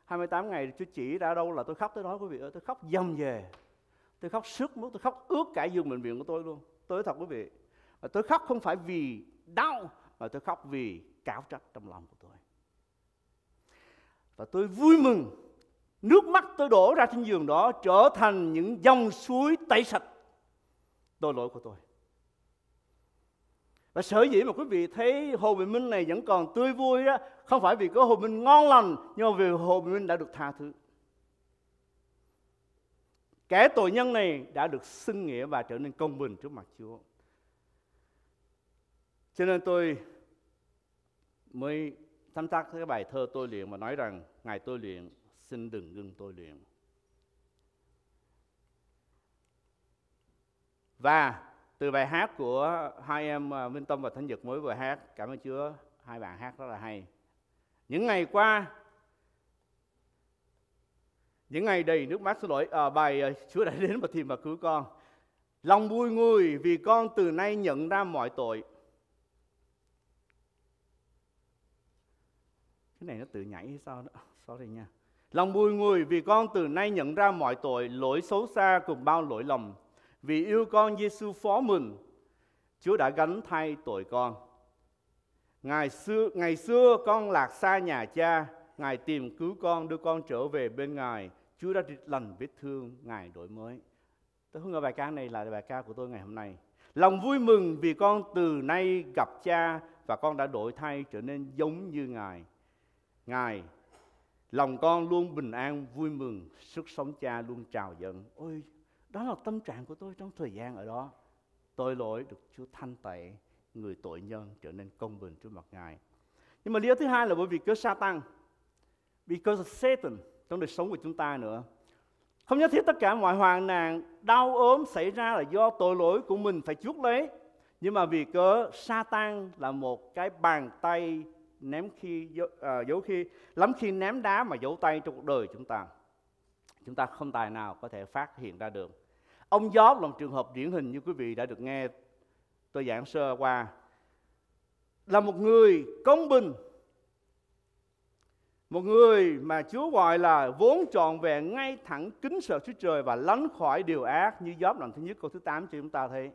28 ngày Chúa chỉ ra đâu là tôi khóc tới đó quý vị ơi. Tôi khóc dầm về. Tôi khóc sức mướt, tôi khóc ướt cả giường bệnh viện của tôi luôn. Tôi thật quý vị. Và tôi khóc không phải vì đau, mà tôi khóc vì cáo trách trong lòng của tôi. Và tôi vui mừng Nước mắt tôi đổ ra trên giường đó trở thành những dòng suối tẩy sạch tội lỗi của tôi. Và sở dĩ mà quý vị thấy Hồ Bình Minh này vẫn còn tươi vui đó, không phải vì có Hồ Bình Minh ngon lành, nhưng mà vì Hồ Bình Minh đã được tha thứ. Kẻ tội nhân này đã được xưng nghĩa và trở nên công bình trước mặt Chúa. Cho nên tôi mới tham tác cái bài thơ tôi luyện mà nói rằng ngài tôi luyện xin đừng ngưng tôi luyện. Và từ bài hát của hai em à, Minh Tâm và Thánh Nhật mới vừa hát cảm ơn Chúa hai bạn hát rất là hay. Những ngày qua những ngày đầy nước mắt xin lỗi à, bài à, Chúa đã <laughs> đến và tìm và cứu con. Lòng vui người vì con từ nay nhận ra mọi tội. Cái này nó tự nhảy hay sao đó? <laughs> Sorry nha lòng bùi người vì con từ nay nhận ra mọi tội, lỗi xấu xa cùng bao lỗi lầm. Vì yêu con Giêsu phó mình Chúa đã gánh thay tội con. Ngày xưa ngày xưa con lạc xa nhà cha, ngài tìm cứu con, đưa con trở về bên ngài. Chúa đã lành vết thương, ngài đổi mới. Tôi hướng ở bài ca này là bài ca của tôi ngày hôm nay. Lòng vui mừng vì con từ nay gặp cha và con đã đổi thay trở nên giống như ngài. Ngài lòng con luôn bình an, vui mừng, sức sống cha luôn trào dâng. Ôi, đó là tâm trạng của tôi trong thời gian ở đó. Tội lỗi được Chúa thanh tẩy, người tội nhân trở nên công bình trước mặt Ngài. Nhưng mà lý do thứ hai là bởi vì cớ Satan because of Satan trong đời sống của chúng ta nữa. Không nhất thiết tất cả mọi hoàn nạn, đau ốm xảy ra là do tội lỗi của mình phải chuốc lấy. Nhưng mà vì cớ Satan là một cái bàn tay ném khi uh, giấu à, khi lắm khi ném đá mà giấu tay trong cuộc đời chúng ta. Chúng ta không tài nào có thể phát hiện ra được. Ông gió là một trường hợp điển hình như quý vị đã được nghe tôi giảng sơ qua. Là một người công bình một người mà Chúa gọi là vốn trọn vẹn ngay thẳng kính sợ Chúa Trời và lánh khỏi điều ác như Gióp lần thứ nhất câu thứ 8 cho chúng ta thấy.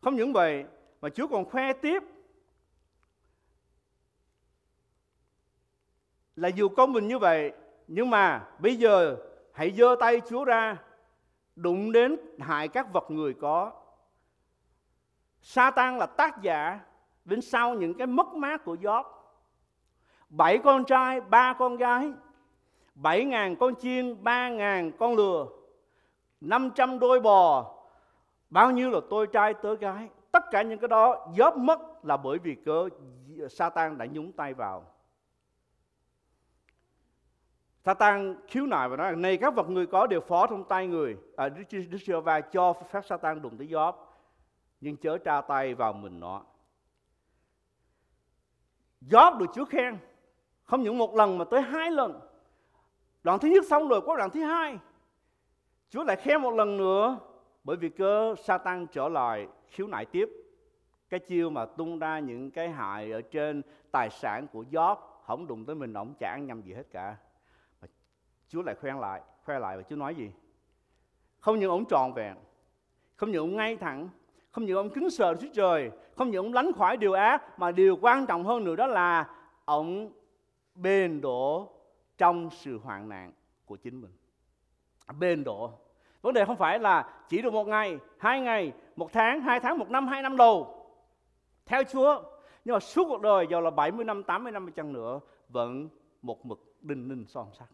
Không những vậy mà Chúa còn khoe tiếp là dù có mình như vậy nhưng mà bây giờ hãy giơ tay Chúa ra đụng đến hại các vật người có. Satan là tác giả đến sau những cái mất mát của Job. Bảy con trai, ba con gái, bảy ngàn con chiên, ba ngàn con lừa, năm trăm đôi bò, bao nhiêu là tôi trai tớ gái. Tất cả những cái đó Job mất là bởi vì cớ Satan đã nhúng tay vào. Satan khiếu nại và nói rằng này các vật người có đều phó trong tay người. À, Đức, Đức giê va cho phép Satan đụng tới Job nhưng chớ tra tay vào mình nó. Job được Chúa khen không những một lần mà tới hai lần. Đoạn thứ nhất xong rồi có đoạn thứ hai. Chúa lại khen một lần nữa bởi vì cơ Satan trở lại khiếu nại tiếp. Cái chiêu mà tung ra những cái hại ở trên tài sản của Job không đụng tới mình ổng chẳng nhầm gì hết cả Chúa lại khoe lại, khoe lại và Chúa nói gì? Không những ông tròn vẹn, không những ông ngay thẳng, không những ông kính sợ Chúa Trời, không những ông lánh khỏi điều ác, mà điều quan trọng hơn nữa đó là ông bền đổ trong sự hoạn nạn của chính mình. Bền đổ. Vấn đề không phải là chỉ được một ngày, hai ngày, một tháng, hai tháng, một năm, hai năm đầu. Theo Chúa. Nhưng mà suốt cuộc đời, dù là 70 năm, 80 năm chăng nữa, vẫn một mực đinh ninh son sắt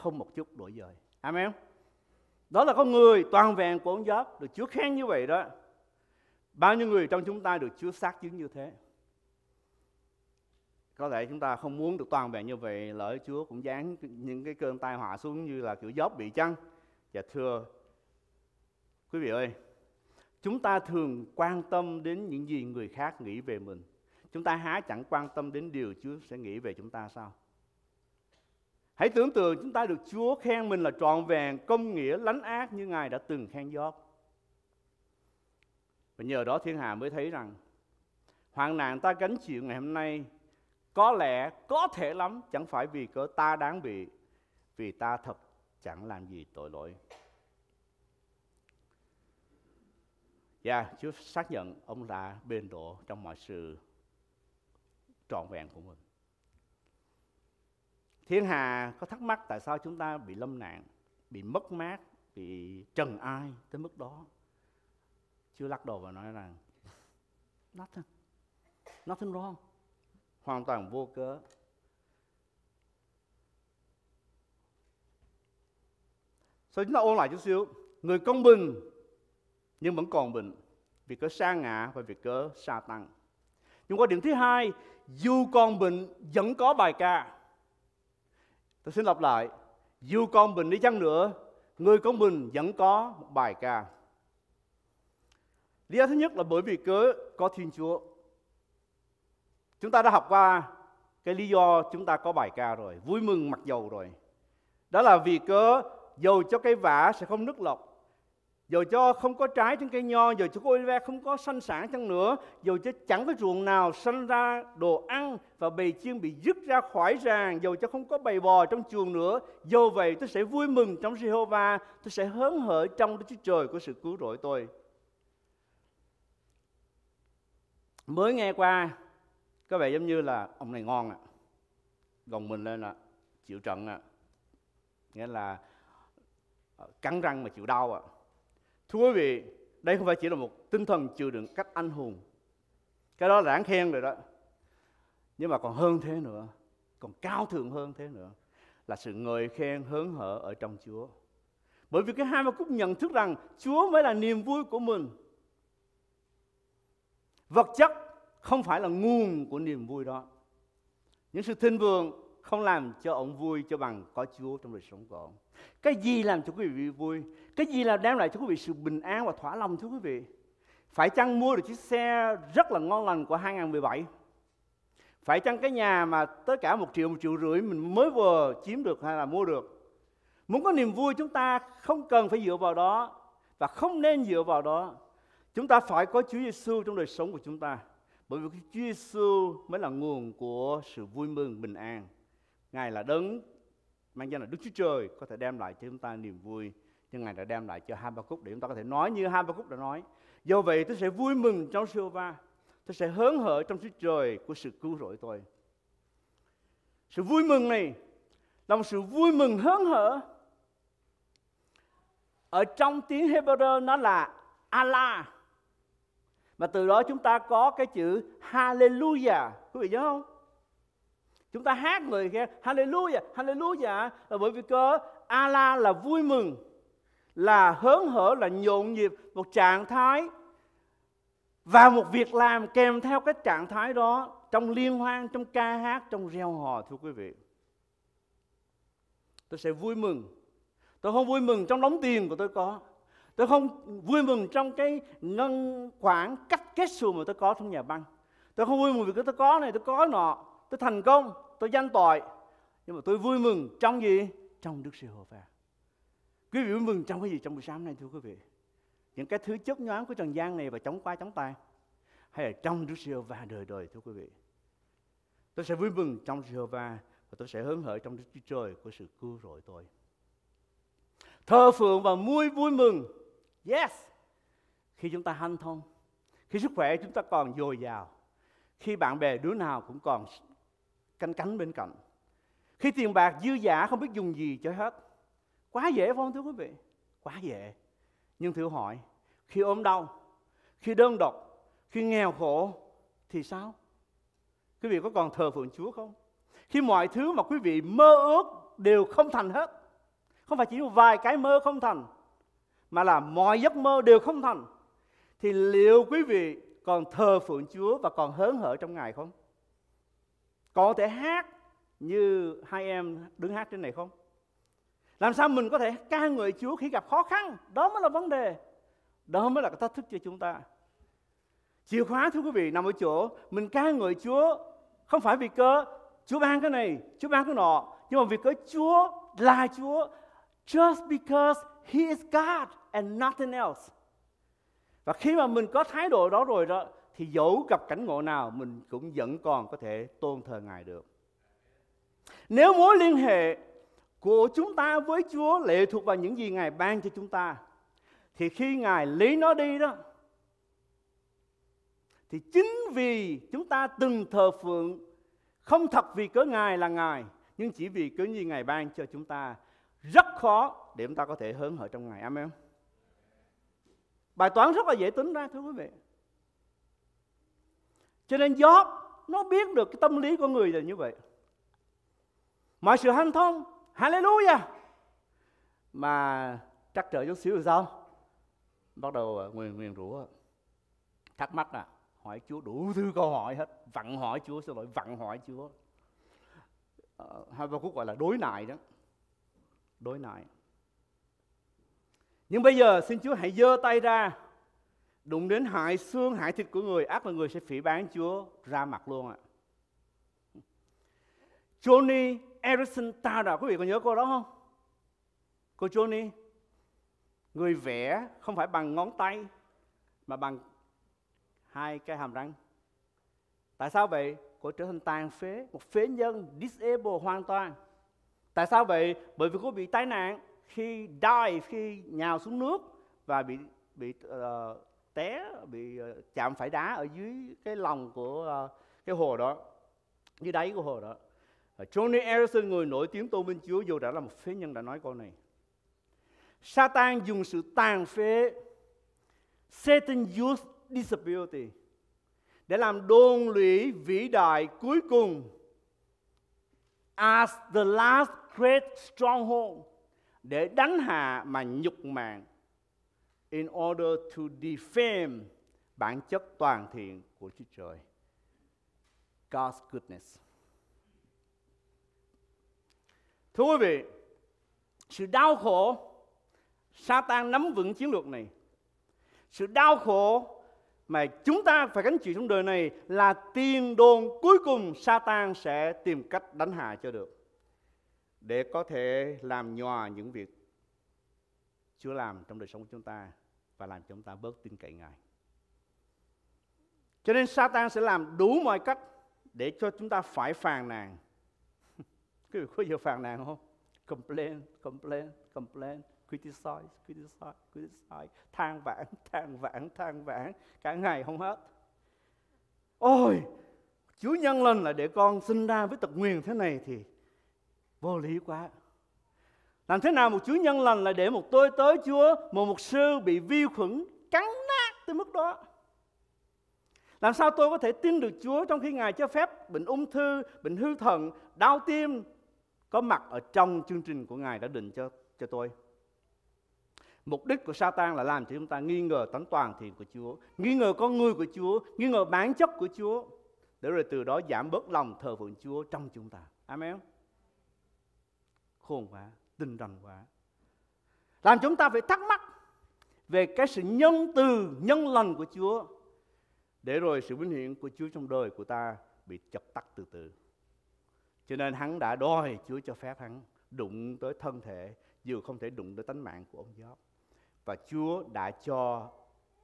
không một chút đổi dời. Amen. Đó là con người toàn vẹn của ông Gióp, được Chúa khen như vậy đó. Bao nhiêu người trong chúng ta được Chúa xác chứng như thế? Có thể chúng ta không muốn được toàn vẹn như vậy, lỡ Chúa cũng dán những cái cơn tai họa xuống như là kiểu Gióp bị chăng? Và thưa quý vị ơi, chúng ta thường quan tâm đến những gì người khác nghĩ về mình. Chúng ta há chẳng quan tâm đến điều Chúa sẽ nghĩ về chúng ta sao? Hãy tưởng tượng chúng ta được Chúa khen mình là trọn vẹn, công nghĩa, lánh ác như Ngài đã từng khen Gióp. Và nhờ đó thiên hạ mới thấy rằng hoạn nạn ta gánh chịu ngày hôm nay có lẽ có thể lắm chẳng phải vì cớ ta đáng bị vì ta thật chẳng làm gì tội lỗi. Dạ, yeah, Chúa xác nhận ông là bền độ trong mọi sự trọn vẹn của mình. Thiên Hà có thắc mắc tại sao chúng ta bị lâm nạn, bị mất mát, bị trần ai tới mức đó. Chưa lắc đầu và nói rằng nothing, nothing wrong, hoàn toàn vô cớ. Sau chúng ta ôn lại chút xíu, người công bình nhưng vẫn còn bệnh vì cớ sa ngã và vì cớ sa tăng. Nhưng qua điểm thứ hai, dù còn bệnh vẫn có bài ca. Tôi xin lặp lại, dù con mình đi chăng nữa, người con mình vẫn có một bài ca. Lý do thứ nhất là bởi vì cớ có Thiên Chúa. Chúng ta đã học qua cái lý do chúng ta có bài ca rồi, vui mừng mặc dầu rồi. Đó là vì cớ dầu cho cái vả sẽ không nứt lọc, dầu cho không có trái trên cây nho, dầu cho olive không có sanh sản chăng nữa, dầu cho chẳng có ruộng nào sanh ra đồ ăn và bầy chiên bị dứt ra khỏi ràng, dầu cho không có bầy bò trong chuồng nữa, dầu vậy tôi sẽ vui mừng trong Jehovah, tôi sẽ hớn hở trong Đức Chúa Trời của sự cứu rỗi tôi. Mới nghe qua, có vẻ giống như là ông này ngon ạ. À. Gồng mình lên là chịu trận ạ. À. Nghĩa là ờ, cắn răng mà chịu đau ạ. À Thưa quý vị, đây không phải chỉ là một tinh thần chịu đựng cách anh hùng. Cái đó là đáng khen rồi đó. Nhưng mà còn hơn thế nữa, còn cao thượng hơn thế nữa là sự ngợi khen hớn hở ở trong Chúa. Bởi vì cái hai mà cũng nhận thức rằng Chúa mới là niềm vui của mình. Vật chất không phải là nguồn của niềm vui đó. Những sự thịnh vượng không làm cho ông vui cho bằng có Chúa trong đời sống của ông. Cái gì làm cho quý vị vui? Cái gì là đem lại cho quý vị sự bình an và thỏa lòng thưa quý vị? Phải chăng mua được chiếc xe rất là ngon lành của 2017? Phải chăng cái nhà mà tới cả một triệu, một triệu rưỡi mình mới vừa chiếm được hay là mua được? Muốn có niềm vui chúng ta không cần phải dựa vào đó và không nên dựa vào đó. Chúng ta phải có Chúa Giêsu trong đời sống của chúng ta. Bởi vì Chúa Giêsu mới là nguồn của sự vui mừng bình an. Ngài là đấng mang danh là Đức Chúa Trời, có thể đem lại cho chúng ta niềm vui, nhưng Ngài đã đem lại cho Habakkuk để chúng ta có thể nói như Habakkuk đã nói. Do vậy, tôi sẽ vui mừng trong siêu va, tôi sẽ hớn hở trong Chúa Trời của sự cứu rỗi tôi. Sự vui mừng này là một sự vui mừng hớn hở. Ở trong tiếng Hebrew nó là Allah, mà từ đó chúng ta có cái chữ Hallelujah. Quý vị nhớ không? Chúng ta hát người kia Hallelujah, Hallelujah là bởi vì cơ Allah là vui mừng, là hớn hở, là nhộn nhịp, một trạng thái và một việc làm kèm theo cái trạng thái đó trong liên hoan, trong ca hát, trong reo hò thưa quý vị. Tôi sẽ vui mừng. Tôi không vui mừng trong đóng tiền của tôi có. Tôi không vui mừng trong cái ngân khoản cách kết xù mà tôi có trong nhà băng. Tôi không vui mừng vì tôi có này, tôi có nọ tôi thành công, tôi danh tội. Nhưng mà tôi vui mừng trong gì? Trong đức giê-hô-va quý vị vui mừng trong cái gì trong buổi sáng này thưa quý vị? Những cái thứ chấp nhoáng của trần gian này và chống qua chống tay hay là trong đức giê-hô-va đời đời, thưa quý vị? Tôi sẽ vui mừng trong giê-hô-va và tôi sẽ hớn hở trong đức chúa trời của sự cứu rỗi tôi. Thờ phượng và vui vui mừng. Yes! Khi chúng ta hanh thông, khi sức khỏe chúng ta còn dồi dào, khi bạn bè đứa nào cũng còn canh cánh bên cạnh. Khi tiền bạc dư giả không biết dùng gì cho hết. Quá dễ phải không thưa quý vị? Quá dễ. Nhưng thử hỏi, khi ốm đau, khi đơn độc, khi nghèo khổ thì sao? Quý vị có còn thờ phượng chúa không? Khi mọi thứ mà quý vị mơ ước đều không thành hết, không phải chỉ một vài cái mơ không thành, mà là mọi giấc mơ đều không thành, thì liệu quý vị còn thờ phượng chúa và còn hớn hở trong ngày không? Có thể hát như hai em đứng hát trên này không? Làm sao mình có thể ca ngợi Chúa khi gặp khó khăn? Đó mới là vấn đề. Đó mới là cái thách thức cho chúng ta. Chìa khóa thưa quý vị nằm ở chỗ mình ca ngợi Chúa không phải vì cớ Chúa ban cái này, Chúa ban cái nọ, nhưng mà vì cớ Chúa là Chúa just because He is God and nothing else. Và khi mà mình có thái độ đó rồi đó thì dẫu gặp cảnh ngộ nào, mình cũng vẫn còn có thể tôn thờ Ngài được. Nếu mối liên hệ của chúng ta với Chúa lệ thuộc vào những gì Ngài ban cho chúng ta, thì khi Ngài lấy nó đi đó, thì chính vì chúng ta từng thờ phượng, không thật vì cớ Ngài là Ngài, nhưng chỉ vì cớ gì Ngài ban cho chúng ta, rất khó để chúng ta có thể hớn hở trong Ngài. Amen. Bài toán rất là dễ tính ra, thưa quý vị. Cho nên Job nó biết được cái tâm lý của người là như vậy. Mọi sự hanh thông, hallelujah. Mà trắc trở chút xíu rồi sao? Bắt đầu à, nguyền nguyền rủa. Thắc mắc à, hỏi Chúa đủ thứ câu hỏi hết vặn hỏi Chúa xin lỗi vặn hỏi Chúa Hai ba Habakkuk gọi là đối nại đó đối nại nhưng bây giờ xin Chúa hãy giơ tay ra đụng đến hại xương hại thịt của người ác là người sẽ phỉ bán Chúa ra mặt luôn ạ. Johnny Erickson Tada quý vị có nhớ cô đó không? Cô Johnny người vẽ không phải bằng ngón tay mà bằng hai cái hàm răng. Tại sao vậy? Cô trở thành tàn phế một phế nhân disable hoàn toàn. Tại sao vậy? Bởi vì cô bị tai nạn khi die khi nhào xuống nước và bị bị uh, té bị ờ, chạm phải đá ở dưới cái lòng của ờ, cái hồ đó, dưới đáy của hồ đó. Ờ, Johnny Erickson người nổi tiếng tôn vinh Chúa, dù đã là một phế nhân, đã nói câu này. Satan dùng sự tàn phế, Satan used disability để làm đôn lũy vĩ đại cuối cùng as the last great stronghold để đánh hạ mà nhục mạng in order to defame bản chất toàn thiện của Chúa Trời. God's goodness. Thưa quý vị, sự đau khổ Satan nắm vững chiến lược này. Sự đau khổ mà chúng ta phải gánh chịu trong đời này là tiền đồn cuối cùng Satan sẽ tìm cách đánh hạ cho được để có thể làm nhòa những việc Chúa làm trong đời sống của chúng ta và làm chúng ta bớt tin cậy Ngài. Cho nên Satan sẽ làm đủ mọi cách để cho chúng ta phải phàn nàn. <laughs> Quý vị có giờ phàn nàn không? Complain, complain, complain, criticize, criticize, criticize, than vãn, than vãn, than vãn, cả ngày không hết. Ôi, Chúa nhân lên là để con sinh ra với tật nguyền thế này thì vô lý quá. Làm thế nào một Chúa nhân lành là để một tôi tới Chúa, một mục sư bị vi khuẩn cắn nát tới mức đó? Làm sao tôi có thể tin được Chúa trong khi Ngài cho phép bệnh ung thư, bệnh hư thận, đau tim có mặt ở trong chương trình của Ngài đã định cho cho tôi? Mục đích của Satan là làm cho chúng ta nghi ngờ tánh toàn thiện của Chúa, nghi ngờ con người của Chúa, nghi ngờ bản chất của Chúa, để rồi từ đó giảm bớt lòng thờ phượng Chúa trong chúng ta. Amen. Khôn quá, tinh rành quả Làm chúng ta phải thắc mắc về cái sự nhân từ, nhân lành của Chúa, để rồi sự vinh hiển của Chúa trong đời của ta bị chập tắt từ từ. Cho nên hắn đã đòi Chúa cho phép hắn đụng tới thân thể dù không thể đụng tới tánh mạng của ông Gióp và Chúa đã cho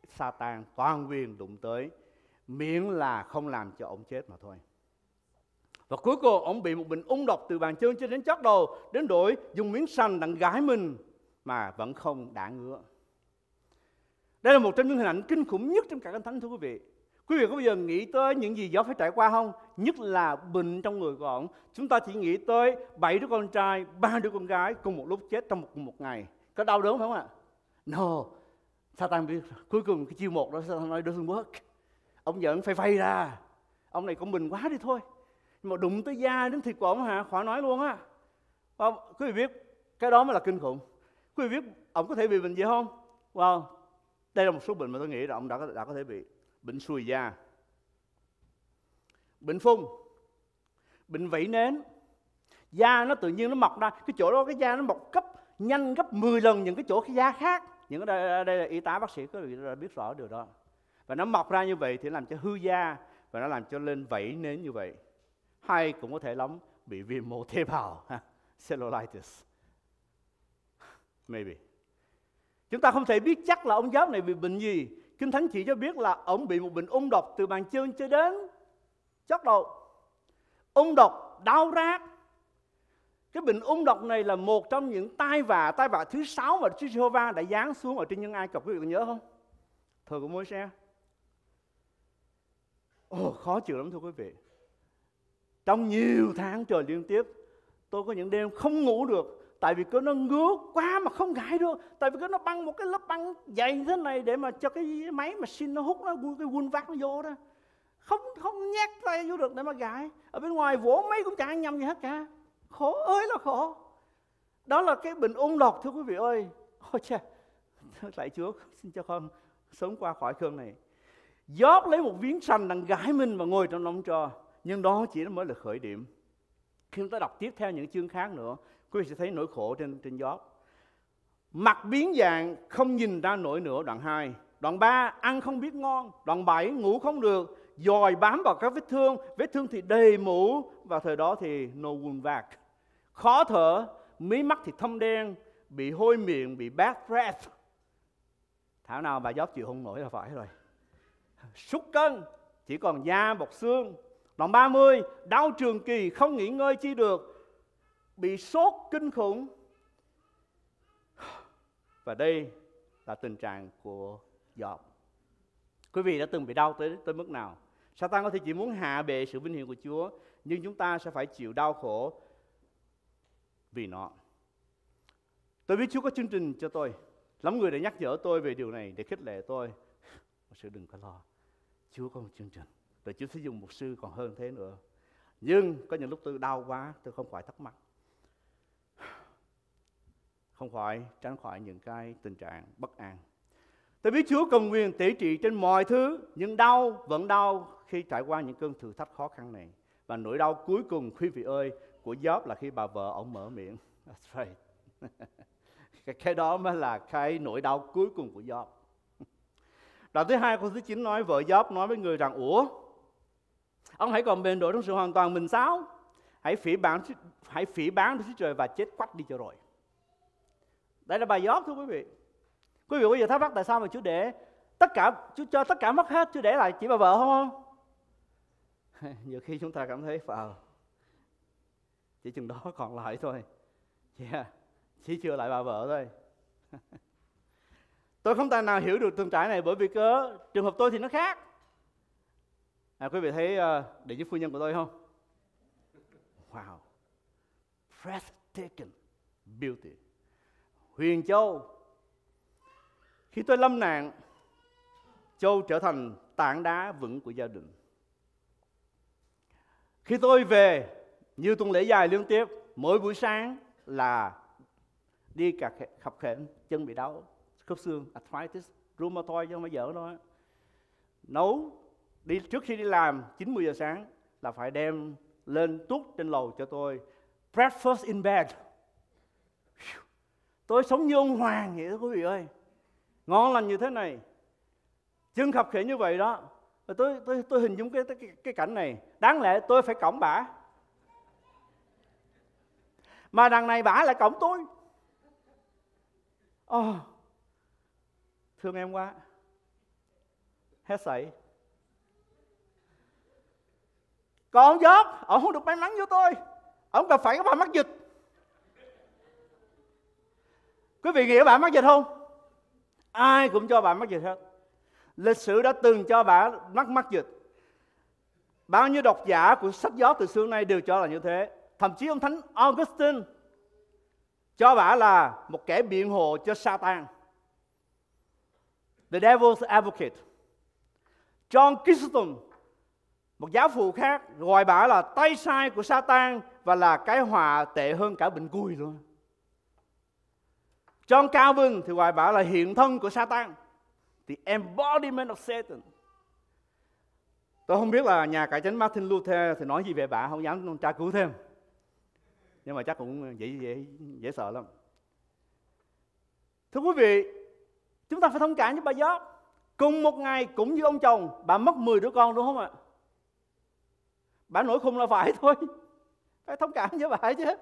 Satan toàn quyền đụng tới miễn là không làm cho ông chết mà thôi. Và cuối cùng ông bị một bệnh ung độc từ bàn chân cho đến chót đầu đến đổi dùng miếng sành đặng gái mình mà vẫn không đã ngứa. Đây là một trong những hình ảnh kinh khủng nhất trong cả kinh thánh thưa quý vị. Quý vị có bao giờ nghĩ tới những gì gió phải trải qua không? Nhất là bệnh trong người của ông. Chúng ta chỉ nghĩ tới bảy đứa con trai, ba đứa con gái cùng một lúc chết trong một, một ngày. Có đau đớn không ạ? No. Satan biết cuối cùng cái chiêu một đó Satan nói doesn't work. Ông giận phải vay ra. Ông này cũng bình quá đi thôi. Nhưng mà đụng tới da đến thịt của ông hả? Khỏi nói luôn á. Không, quý vị biết cái đó mới là kinh khủng. Quý vị biết ông có thể bị bệnh gì không? Wow. Đây là một số bệnh mà tôi nghĩ là ông đã, đã có thể bị. Bệnh sùi da. Bệnh phun. Bệnh vẫy nến. Da nó tự nhiên nó mọc ra. Cái chỗ đó cái da nó mọc cấp nhanh gấp 10 lần những cái chỗ cái da khác những cái đây, đây là y tá bác sĩ có biết rõ điều đó và nó mọc ra như vậy thì làm cho hư da và nó làm cho lên vẫy nến như vậy hay cũng có thể lắm bị viêm mô tế bào cellulitis maybe chúng ta không thể biết chắc là ông giáo này bị bệnh gì kinh thánh chỉ cho biết là ông bị một bệnh ung độc từ bàn chân cho đến chót đầu ung độc đau rát cái bệnh ung độc này là một trong những tai vạ, tai vạ thứ sáu mà Chúa Giê-hô-va đã giáng xuống ở trên nhân Ai Cập. Quý vị còn nhớ không? Thời của Môi-se. Ồ, khó chịu lắm thưa quý vị. Trong nhiều tháng trời liên tiếp, tôi có những đêm không ngủ được. Tại vì cái nó ngứa quá mà không gãi được. Tại vì cái nó băng một cái lớp băng dày thế này để mà cho cái máy mà xin nó hút nó cái quân vác nó vô đó. Không không nhét tay vô được để mà gãi. Ở bên ngoài vỗ mấy cũng chẳng nhầm gì hết cả khổ ơi là khổ đó là cái bệnh ung độc thưa quý vị ơi ôi cha lại chúa <laughs> xin cho con sống qua khỏi cơn này Gióp lấy một viếng sành đang gãi mình và ngồi trong lòng trò. Nhưng đó chỉ mới là khởi điểm. Khi chúng ta đọc tiếp theo những chương khác nữa, quý vị sẽ thấy nỗi khổ trên trên gió Mặt biến dạng không nhìn ra nổi nữa đoạn 2. Đoạn 3 ăn không biết ngon. Đoạn 7 ngủ không được. Dòi bám vào các vết thương. Vết thương thì đầy mũ. Và thời đó thì no wound vac. Khó thở. Mí mắt thì thâm đen. Bị hôi miệng. Bị bad breath. Thảo nào bà gióp chịu không nổi là phải rồi. Sút cân. Chỉ còn da bọc xương. Đoạn 30 đau trường kỳ không nghỉ ngơi chi được. Bị sốt kinh khủng và đây là tình trạng của Job. Quý vị đã từng bị đau tới tới mức nào? Satan có thể chỉ muốn hạ bệ sự vinh hiển của Chúa, nhưng chúng ta sẽ phải chịu đau khổ vì nó. Tôi biết Chúa có chương trình cho tôi. Lắm người đã nhắc nhở tôi về điều này để khích lệ tôi. Một sự đừng có lo. Chúa có một chương trình rồi Chúa sẽ dùng một sư còn hơn thế nữa. Nhưng có những lúc tôi đau quá, tôi không khỏi thắc mắc không khỏi tránh khỏi những cái tình trạng bất an. Tôi biết Chúa công quyền tế trị trên mọi thứ, nhưng đau vẫn đau khi trải qua những cơn thử thách khó khăn này. Và nỗi đau cuối cùng quý vị ơi của Job là khi bà vợ ông mở miệng. <laughs> That's right. cái, cái đó mới là cái nỗi đau cuối cùng của Job. Đoạn thứ hai câu thứ 9 nói vợ Job nói với người rằng Ủa Ông hãy còn bền đổi trong sự hoàn toàn mình sao? Hãy phỉ bán hãy phỉ bán Đức Chúa Trời và chết quách đi cho rồi. Đây là bài giót thưa quý vị. Quý vị bây giờ thắc mắc tại sao mà chúa để tất cả chúa cho tất cả mất hết, chúa để lại chỉ bà vợ không không? <laughs> Nhiều khi chúng ta cảm thấy vào chỉ chừng đó còn lại thôi. Yeah. chỉ chưa lại bà vợ thôi. <laughs> Tôi không tài nào hiểu được từng trải này bởi vì cớ trường hợp tôi thì nó khác à, quý vị thấy uh, đệ nhất phu nhân của tôi không wow breathtaking beauty Huyền Châu. Khi tôi lâm nạn, Châu trở thành tảng đá vững của gia đình. Khi tôi về, như tuần lễ dài liên tiếp, mỗi buổi sáng là đi cả khập khểnh, chân bị đau, khớp xương, arthritis, rheumatoid chứ không phải dở đâu. Nấu, đi trước khi đi làm 9-10 giờ sáng là phải đem lên tút trên lầu cho tôi breakfast in bed. Tôi sống như ông hoàng vậy đó quý vị ơi. Ngon lành như thế này. Chân khập khởi như vậy đó. Và tôi tôi tôi hình dung cái, cái cái cảnh này. Đáng lẽ tôi phải cổng bả. Mà đằng này bả lại cổng tôi. Oh, thương em quá. Hết sảy còn ông giót ông không được may mắn với tôi. Ông cần phải có bà mắc dịch. Quý vị nghĩ bạn mắc dịch không? Ai cũng cho bạn mắc dịch hết. Lịch sử đã từng cho bạn mắc mắc dịch. Bao nhiêu độc giả của sách gió từ xưa nay đều cho là như thế. Thậm chí ông thánh Augustine cho bà là một kẻ biện hộ cho Satan. The devil's advocate. John Chrysostom một giáo phụ khác gọi bà là tay sai của Satan và là cái họa tệ hơn cả bệnh cùi luôn John Calvin thì gọi bà là hiện thân của Satan. The embodiment of Satan. Tôi không biết là nhà cải chánh Martin Luther thì nói gì về bà, không dám tra cứu thêm. Nhưng mà chắc cũng dễ dễ dễ sợ lắm. Thưa quý vị, chúng ta phải thông cảm với bà Gióp. Cùng một ngày cũng như ông chồng, bà mất 10 đứa con đúng không ạ? Bà nổi khùng là phải thôi. Phải thông cảm với bà chứ.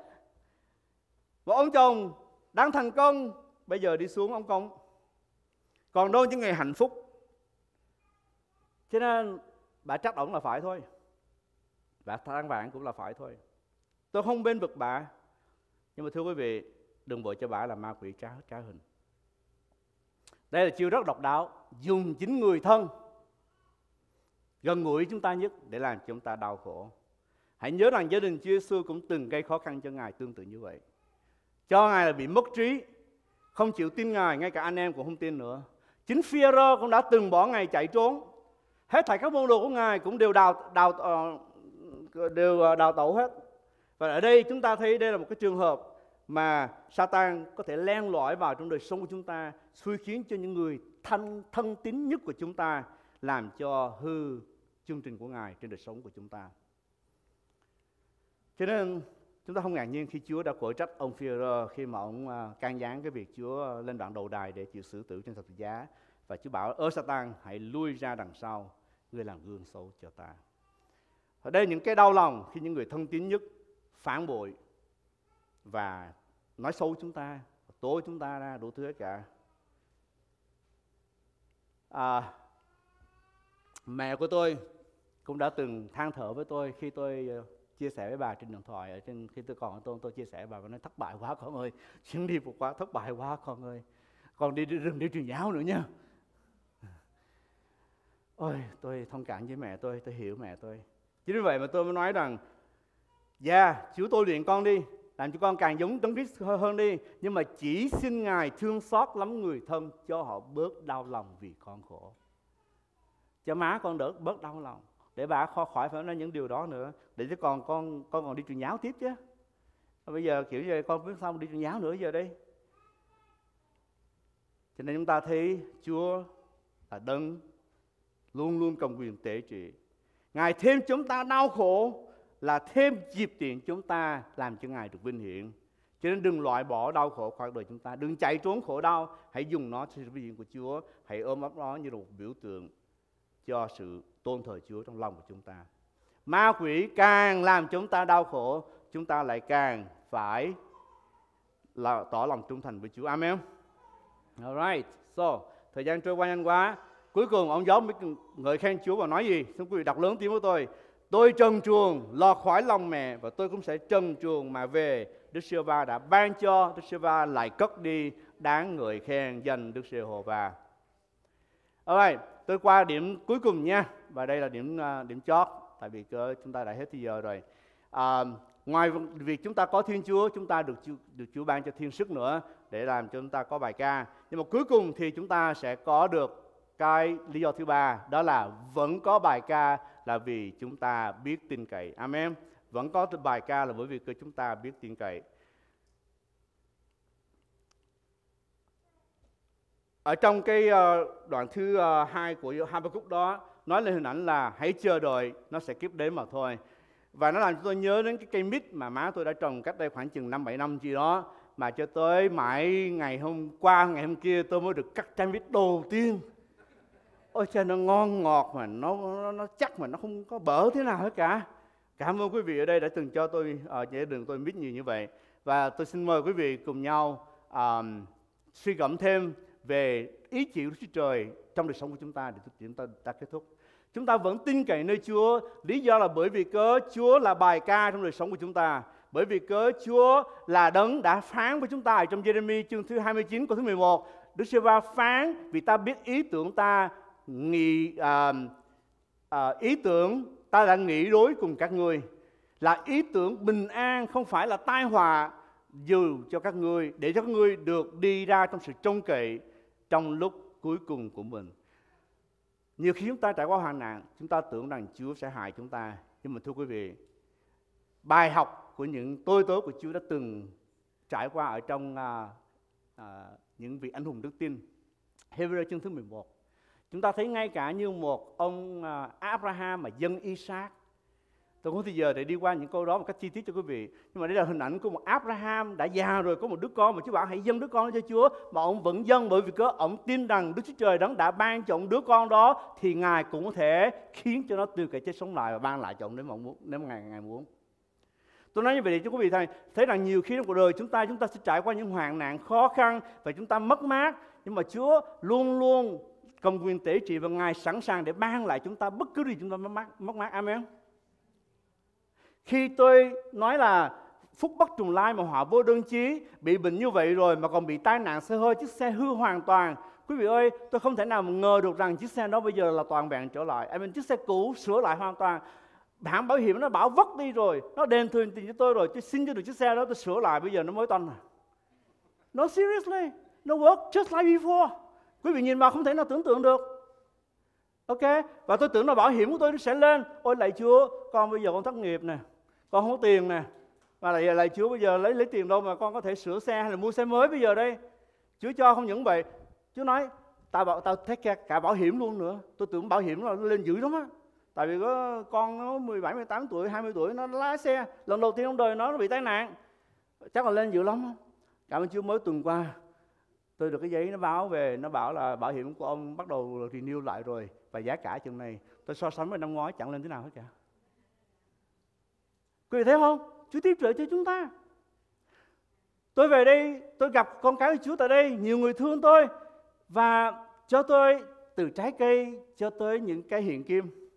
Và ông chồng đang thành công, bây giờ đi xuống ông công còn đâu những ngày hạnh phúc. Cho nên bà trách ổng là phải thôi. Bà than vãn cũng là phải thôi. Tôi không bên vực bà. Nhưng mà thưa quý vị, đừng vội cho bà là ma quỷ trá trá hình. Đây là chiêu rất độc đáo. Dùng chính người thân gần gũi chúng ta nhất để làm chúng ta đau khổ. Hãy nhớ rằng gia đình Chúa Giêsu cũng từng gây khó khăn cho ngài tương tự như vậy. Cho ngài là bị mất trí, không chịu tin ngài, ngay cả anh em cũng không tin nữa. Chính Führer cũng đã từng bỏ ngài chạy trốn. Hết thảy các môn đồ của ngài cũng đều đào đào ờ, đều ờ, đào tẩu hết. Và ở đây chúng ta thấy đây là một cái trường hợp mà Satan có thể len lỏi vào trong đời sống của chúng ta, xui khiến cho những người thân thân tín nhất của chúng ta, làm cho hư chương trình của Ngài trên đời sống của chúng ta. Cho nên chúng ta không ngạc nhiên khi Chúa đã quở trách ông Führer khi mà ông à, can gián cái việc Chúa lên đoạn đầu đài để chịu xử tử trên thập tự giá và Chúa bảo ơ Satan hãy lui ra đằng sau ngươi làm gương xấu cho ta. Ở đây những cái đau lòng khi những người thân tín nhất phản bội và nói xấu chúng ta, tố chúng ta ra đủ thứ hết cả. À, mẹ của tôi cũng đã từng than thở với tôi khi tôi ờ, chia sẻ với bà trên điện thoại ở trên khi tôi còn ở tôi tôi chia sẻ bà và nói thất bại quá con ơi chuyến đi vừa quá thất bại quá con ơi con đi rừng đi truyền giáo nữa nha. Ôi tôi thông cảm với mẹ tôi tôi hiểu mẹ tôi. Chính vì vậy mà tôi mới nói rằng dạ yeah, chúa tôi luyện con đi làm cho con càng giống đấng Christ hơn đi nhưng mà chỉ xin ngài thương xót lắm người thân cho họ bớt đau lòng vì con khổ. Cho má con đỡ bớt đau lòng để bà khó khỏi phải nói những điều đó nữa để chứ còn con con còn đi truyền giáo tiếp chứ bây giờ kiểu như con biết xong đi truyền giáo nữa giờ đây cho nên chúng ta thấy Chúa là đấng luôn luôn cầm quyền tể trị Ngài thêm chúng ta đau khổ là thêm dịp tiện chúng ta làm cho Ngài được vinh hiển. Cho nên đừng loại bỏ đau khổ khỏi đời chúng ta. Đừng chạy trốn khổ đau. Hãy dùng nó cho sự vinh hiển của Chúa. Hãy ôm ấp nó như một biểu tượng cho sự tôn thờ Chúa trong lòng của chúng ta. Ma quỷ càng làm chúng ta đau khổ, chúng ta lại càng phải là tỏ lòng trung thành với Chúa. Amen. Alright. So, thời gian trôi qua nhanh quá. Cuối cùng ông giáo mới ngợi khen Chúa và nói gì? Xin quý vị đọc lớn tiếng với tôi. Tôi trần truồng lọt khỏi lòng mẹ và tôi cũng sẽ trần truồng mà về. Đức Siêu Va đã ban cho Đức Siêu Va lại cất đi đáng ngợi khen dành Đức Siêu Hồ Va. Alright, tôi qua điểm cuối cùng nha và đây là điểm à, điểm chót tại vì chúng ta đã hết thời giờ rồi. à, ngoài việc chúng ta có Thiên Chúa, chúng ta được được Chúa ban cho thiên sức nữa để làm cho chúng ta có bài ca. Nhưng mà cuối cùng thì chúng ta sẽ có được cái lý do thứ ba đó là vẫn có bài ca là vì chúng ta biết tin cậy. Amen. Vẫn có bài ca là bởi vì chúng ta biết tin cậy. Ở trong cái ờ, đoạn thứ ờ, hai của Habakkuk đó nói lên hình ảnh là hãy chờ đợi nó sẽ kiếp đến mà thôi. Và nó làm cho tôi nhớ đến cái cây mít mà má tôi đã trồng cách đây khoảng chừng 5 7 năm gì đó mà cho tới mãi ngày hôm qua ngày hôm kia tôi mới được cắt trái mít đầu tiên. Ôi trời nó ngon ngọt mà nó, nó nó chắc mà nó không có bở thế nào hết cả. Cảm ơn quý vị ở đây đã từng cho tôi ờ, ở uh, đường tôi biết nhiều như vậy. Và tôi xin mời quý vị cùng nhau uh, suy gẫm thêm về ý chỉ của Chúa Trời trong đời sống của chúng ta để chúng ta, ta kết thúc. Chúng ta vẫn tin cậy nơi Chúa, lý do là bởi vì cớ Chúa là bài ca trong đời sống của chúng ta. Bởi vì cớ Chúa là đấng đã phán với chúng ta ở trong Jeremy chương thứ 29 câu thứ 11. Đức giê va phán vì ta biết ý tưởng ta nghị à, à, ý tưởng ta đã nghĩ đối cùng các ngươi là ý tưởng bình an không phải là tai họa dù cho các ngươi để cho các ngươi được đi ra trong sự trông cậy trong lúc cuối cùng của mình. Nhiều khi chúng ta trải qua hoạn nạn chúng ta tưởng rằng Chúa sẽ hại chúng ta. Nhưng mà thưa quý vị bài học của những tôi tớ của Chúa đã từng trải qua ở trong à, à, những vị anh hùng đức tin. Hebrew chương thứ 11 Chúng ta thấy ngay cả như một ông à, Abraham mà dân Isaac. Tôi không có giờ để đi qua những câu đó một cách chi tiết cho quý vị. Nhưng mà đây là hình ảnh của một Abraham đã già rồi, có một đứa con mà Chúa bảo hãy dâng đứa con cho Chúa. Mà ông vẫn dâng bởi vì cớ ông tin rằng Đức Chúa Trời đấng đã ban cho ông đứa con đó thì Ngài cũng có thể khiến cho nó từ cái chết sống lại và ban lại cho ông nếu mà muốn, nếu mà Ngài, Ngài muốn. Tôi nói như vậy để cho quý vị thấy, thấy rằng nhiều khi trong cuộc đời chúng ta chúng ta sẽ trải qua những hoạn nạn khó khăn và chúng ta mất mát nhưng mà Chúa luôn luôn cầm quyền tế trị và Ngài sẵn sàng để ban lại chúng ta bất cứ gì chúng ta mất mát. Mất mát. Amen. Khi tôi nói là phúc bất trùng lai mà họ vô đơn chí bị bệnh như vậy rồi mà còn bị tai nạn xe hơi chiếc xe hư hoàn toàn quý vị ơi tôi không thể nào ngờ được rằng chiếc xe đó bây giờ là toàn vẹn trở lại Amen. chiếc xe cũ sửa lại hoàn toàn hãng bảo hiểm nó bảo vất đi rồi nó đền thường tiền cho tôi rồi tôi xin cho được chiếc xe đó tôi sửa lại bây giờ nó mới toanh à no seriously nó work just like before Quý vị nhìn vào không thể nào tưởng tượng được. Ok, và tôi tưởng là bảo hiểm của tôi nó sẽ lên. Ôi lạy Chúa, con bây giờ con thất nghiệp nè, con không có tiền nè. Và lại lại Chúa bây giờ lấy lấy tiền đâu mà con có thể sửa xe hay là mua xe mới bây giờ đây. Chúa cho không những vậy. Chúa nói tao bảo tao thấy care cả bảo hiểm luôn nữa tôi tưởng bảo hiểm là nó lên dữ lắm á tại vì có con nó 17, 18 tuổi 20 tuổi nó lái xe lần đầu tiên trong đời nó, nó bị tai nạn chắc là lên dữ lắm cảm ơn Chúa mới tuần qua tôi được cái giấy nó báo về nó bảo là bảo hiểm của ông bắt đầu renew lại rồi và giá cả chừng này tôi so sánh với năm ngoái chẳng lên thế nào hết cả quý vị thấy không? Chúa tiếp trợ cho chúng ta. Tôi về đây, tôi gặp con cái của Chúa tại đây, nhiều người thương tôi và cho tôi từ trái cây, cho tới những cái hiện kim.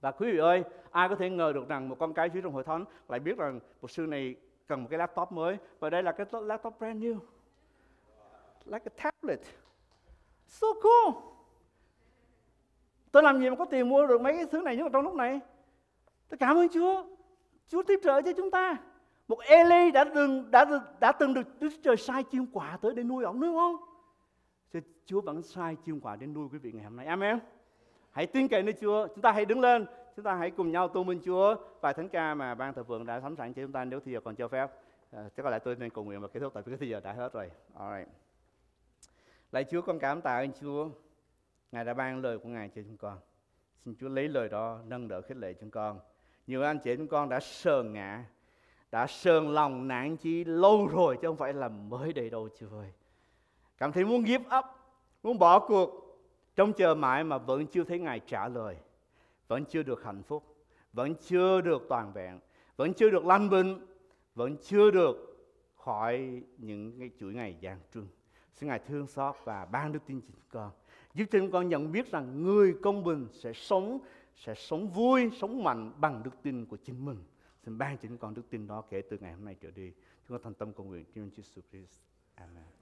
Và quý vị ơi, ai có thể ngờ được rằng một con cái Chúa trong hội thánh lại biết rằng một sư này cần một cái laptop mới, và đây là cái laptop brand new. Like a tablet. So cool. Tôi làm gì mà có tiền mua được mấy cái thứ này nhưng mà trong lúc này? Tôi cảm ơn Chúa. Chúa tiếp trợ cho chúng ta một Eli đã từng đã đã từng được Đức Trời sai chiêm quả tới để nuôi ông đúng không? Thì Chúa vẫn sai chiêm quả để nuôi quý vị ngày hôm nay. Amen. Hãy tin cậy nơi Chúa. Chúng ta hãy đứng lên. Chúng ta hãy cùng nhau tôn vinh Chúa bài thánh ca mà ban thờ phượng đã sẵn sàng cho chúng ta nếu thì giờ còn cho phép. À, chắc có lẽ tôi nên cầu nguyện và kết thúc tại vì cái giờ đã hết rồi. Alright. Lạy Chúa con cảm tạ ơn Chúa. Ngài đã ban lời của Ngài cho chúng con. Xin Chúa lấy lời đó nâng đỡ khích lệ chúng con. Nhiều anh chị chúng con đã sờn ngã, đã sờn lòng nản chí lâu rồi chứ không phải là mới đây đâu chưa ơi. Cảm thấy muốn give up, muốn bỏ cuộc, trông chờ mãi mà vẫn chưa thấy Ngài trả lời. Vẫn chưa được hạnh phúc, vẫn chưa được toàn vẹn, vẫn chưa được lành bệnh, vẫn chưa được khỏi những cái chuỗi ngày gian truân. Xin Ngài thương xót và ban đức tin cho chúng con. Giúp cho chúng con nhận biết rằng người công bình sẽ sống sẽ sống vui, sống mạnh bằng đức tin của chính mình. Xin ban cho chúng con đức tin đó kể từ ngày hôm nay trở đi. Chúng con thành tâm cầu nguyện trong Jesus Christ. Amen.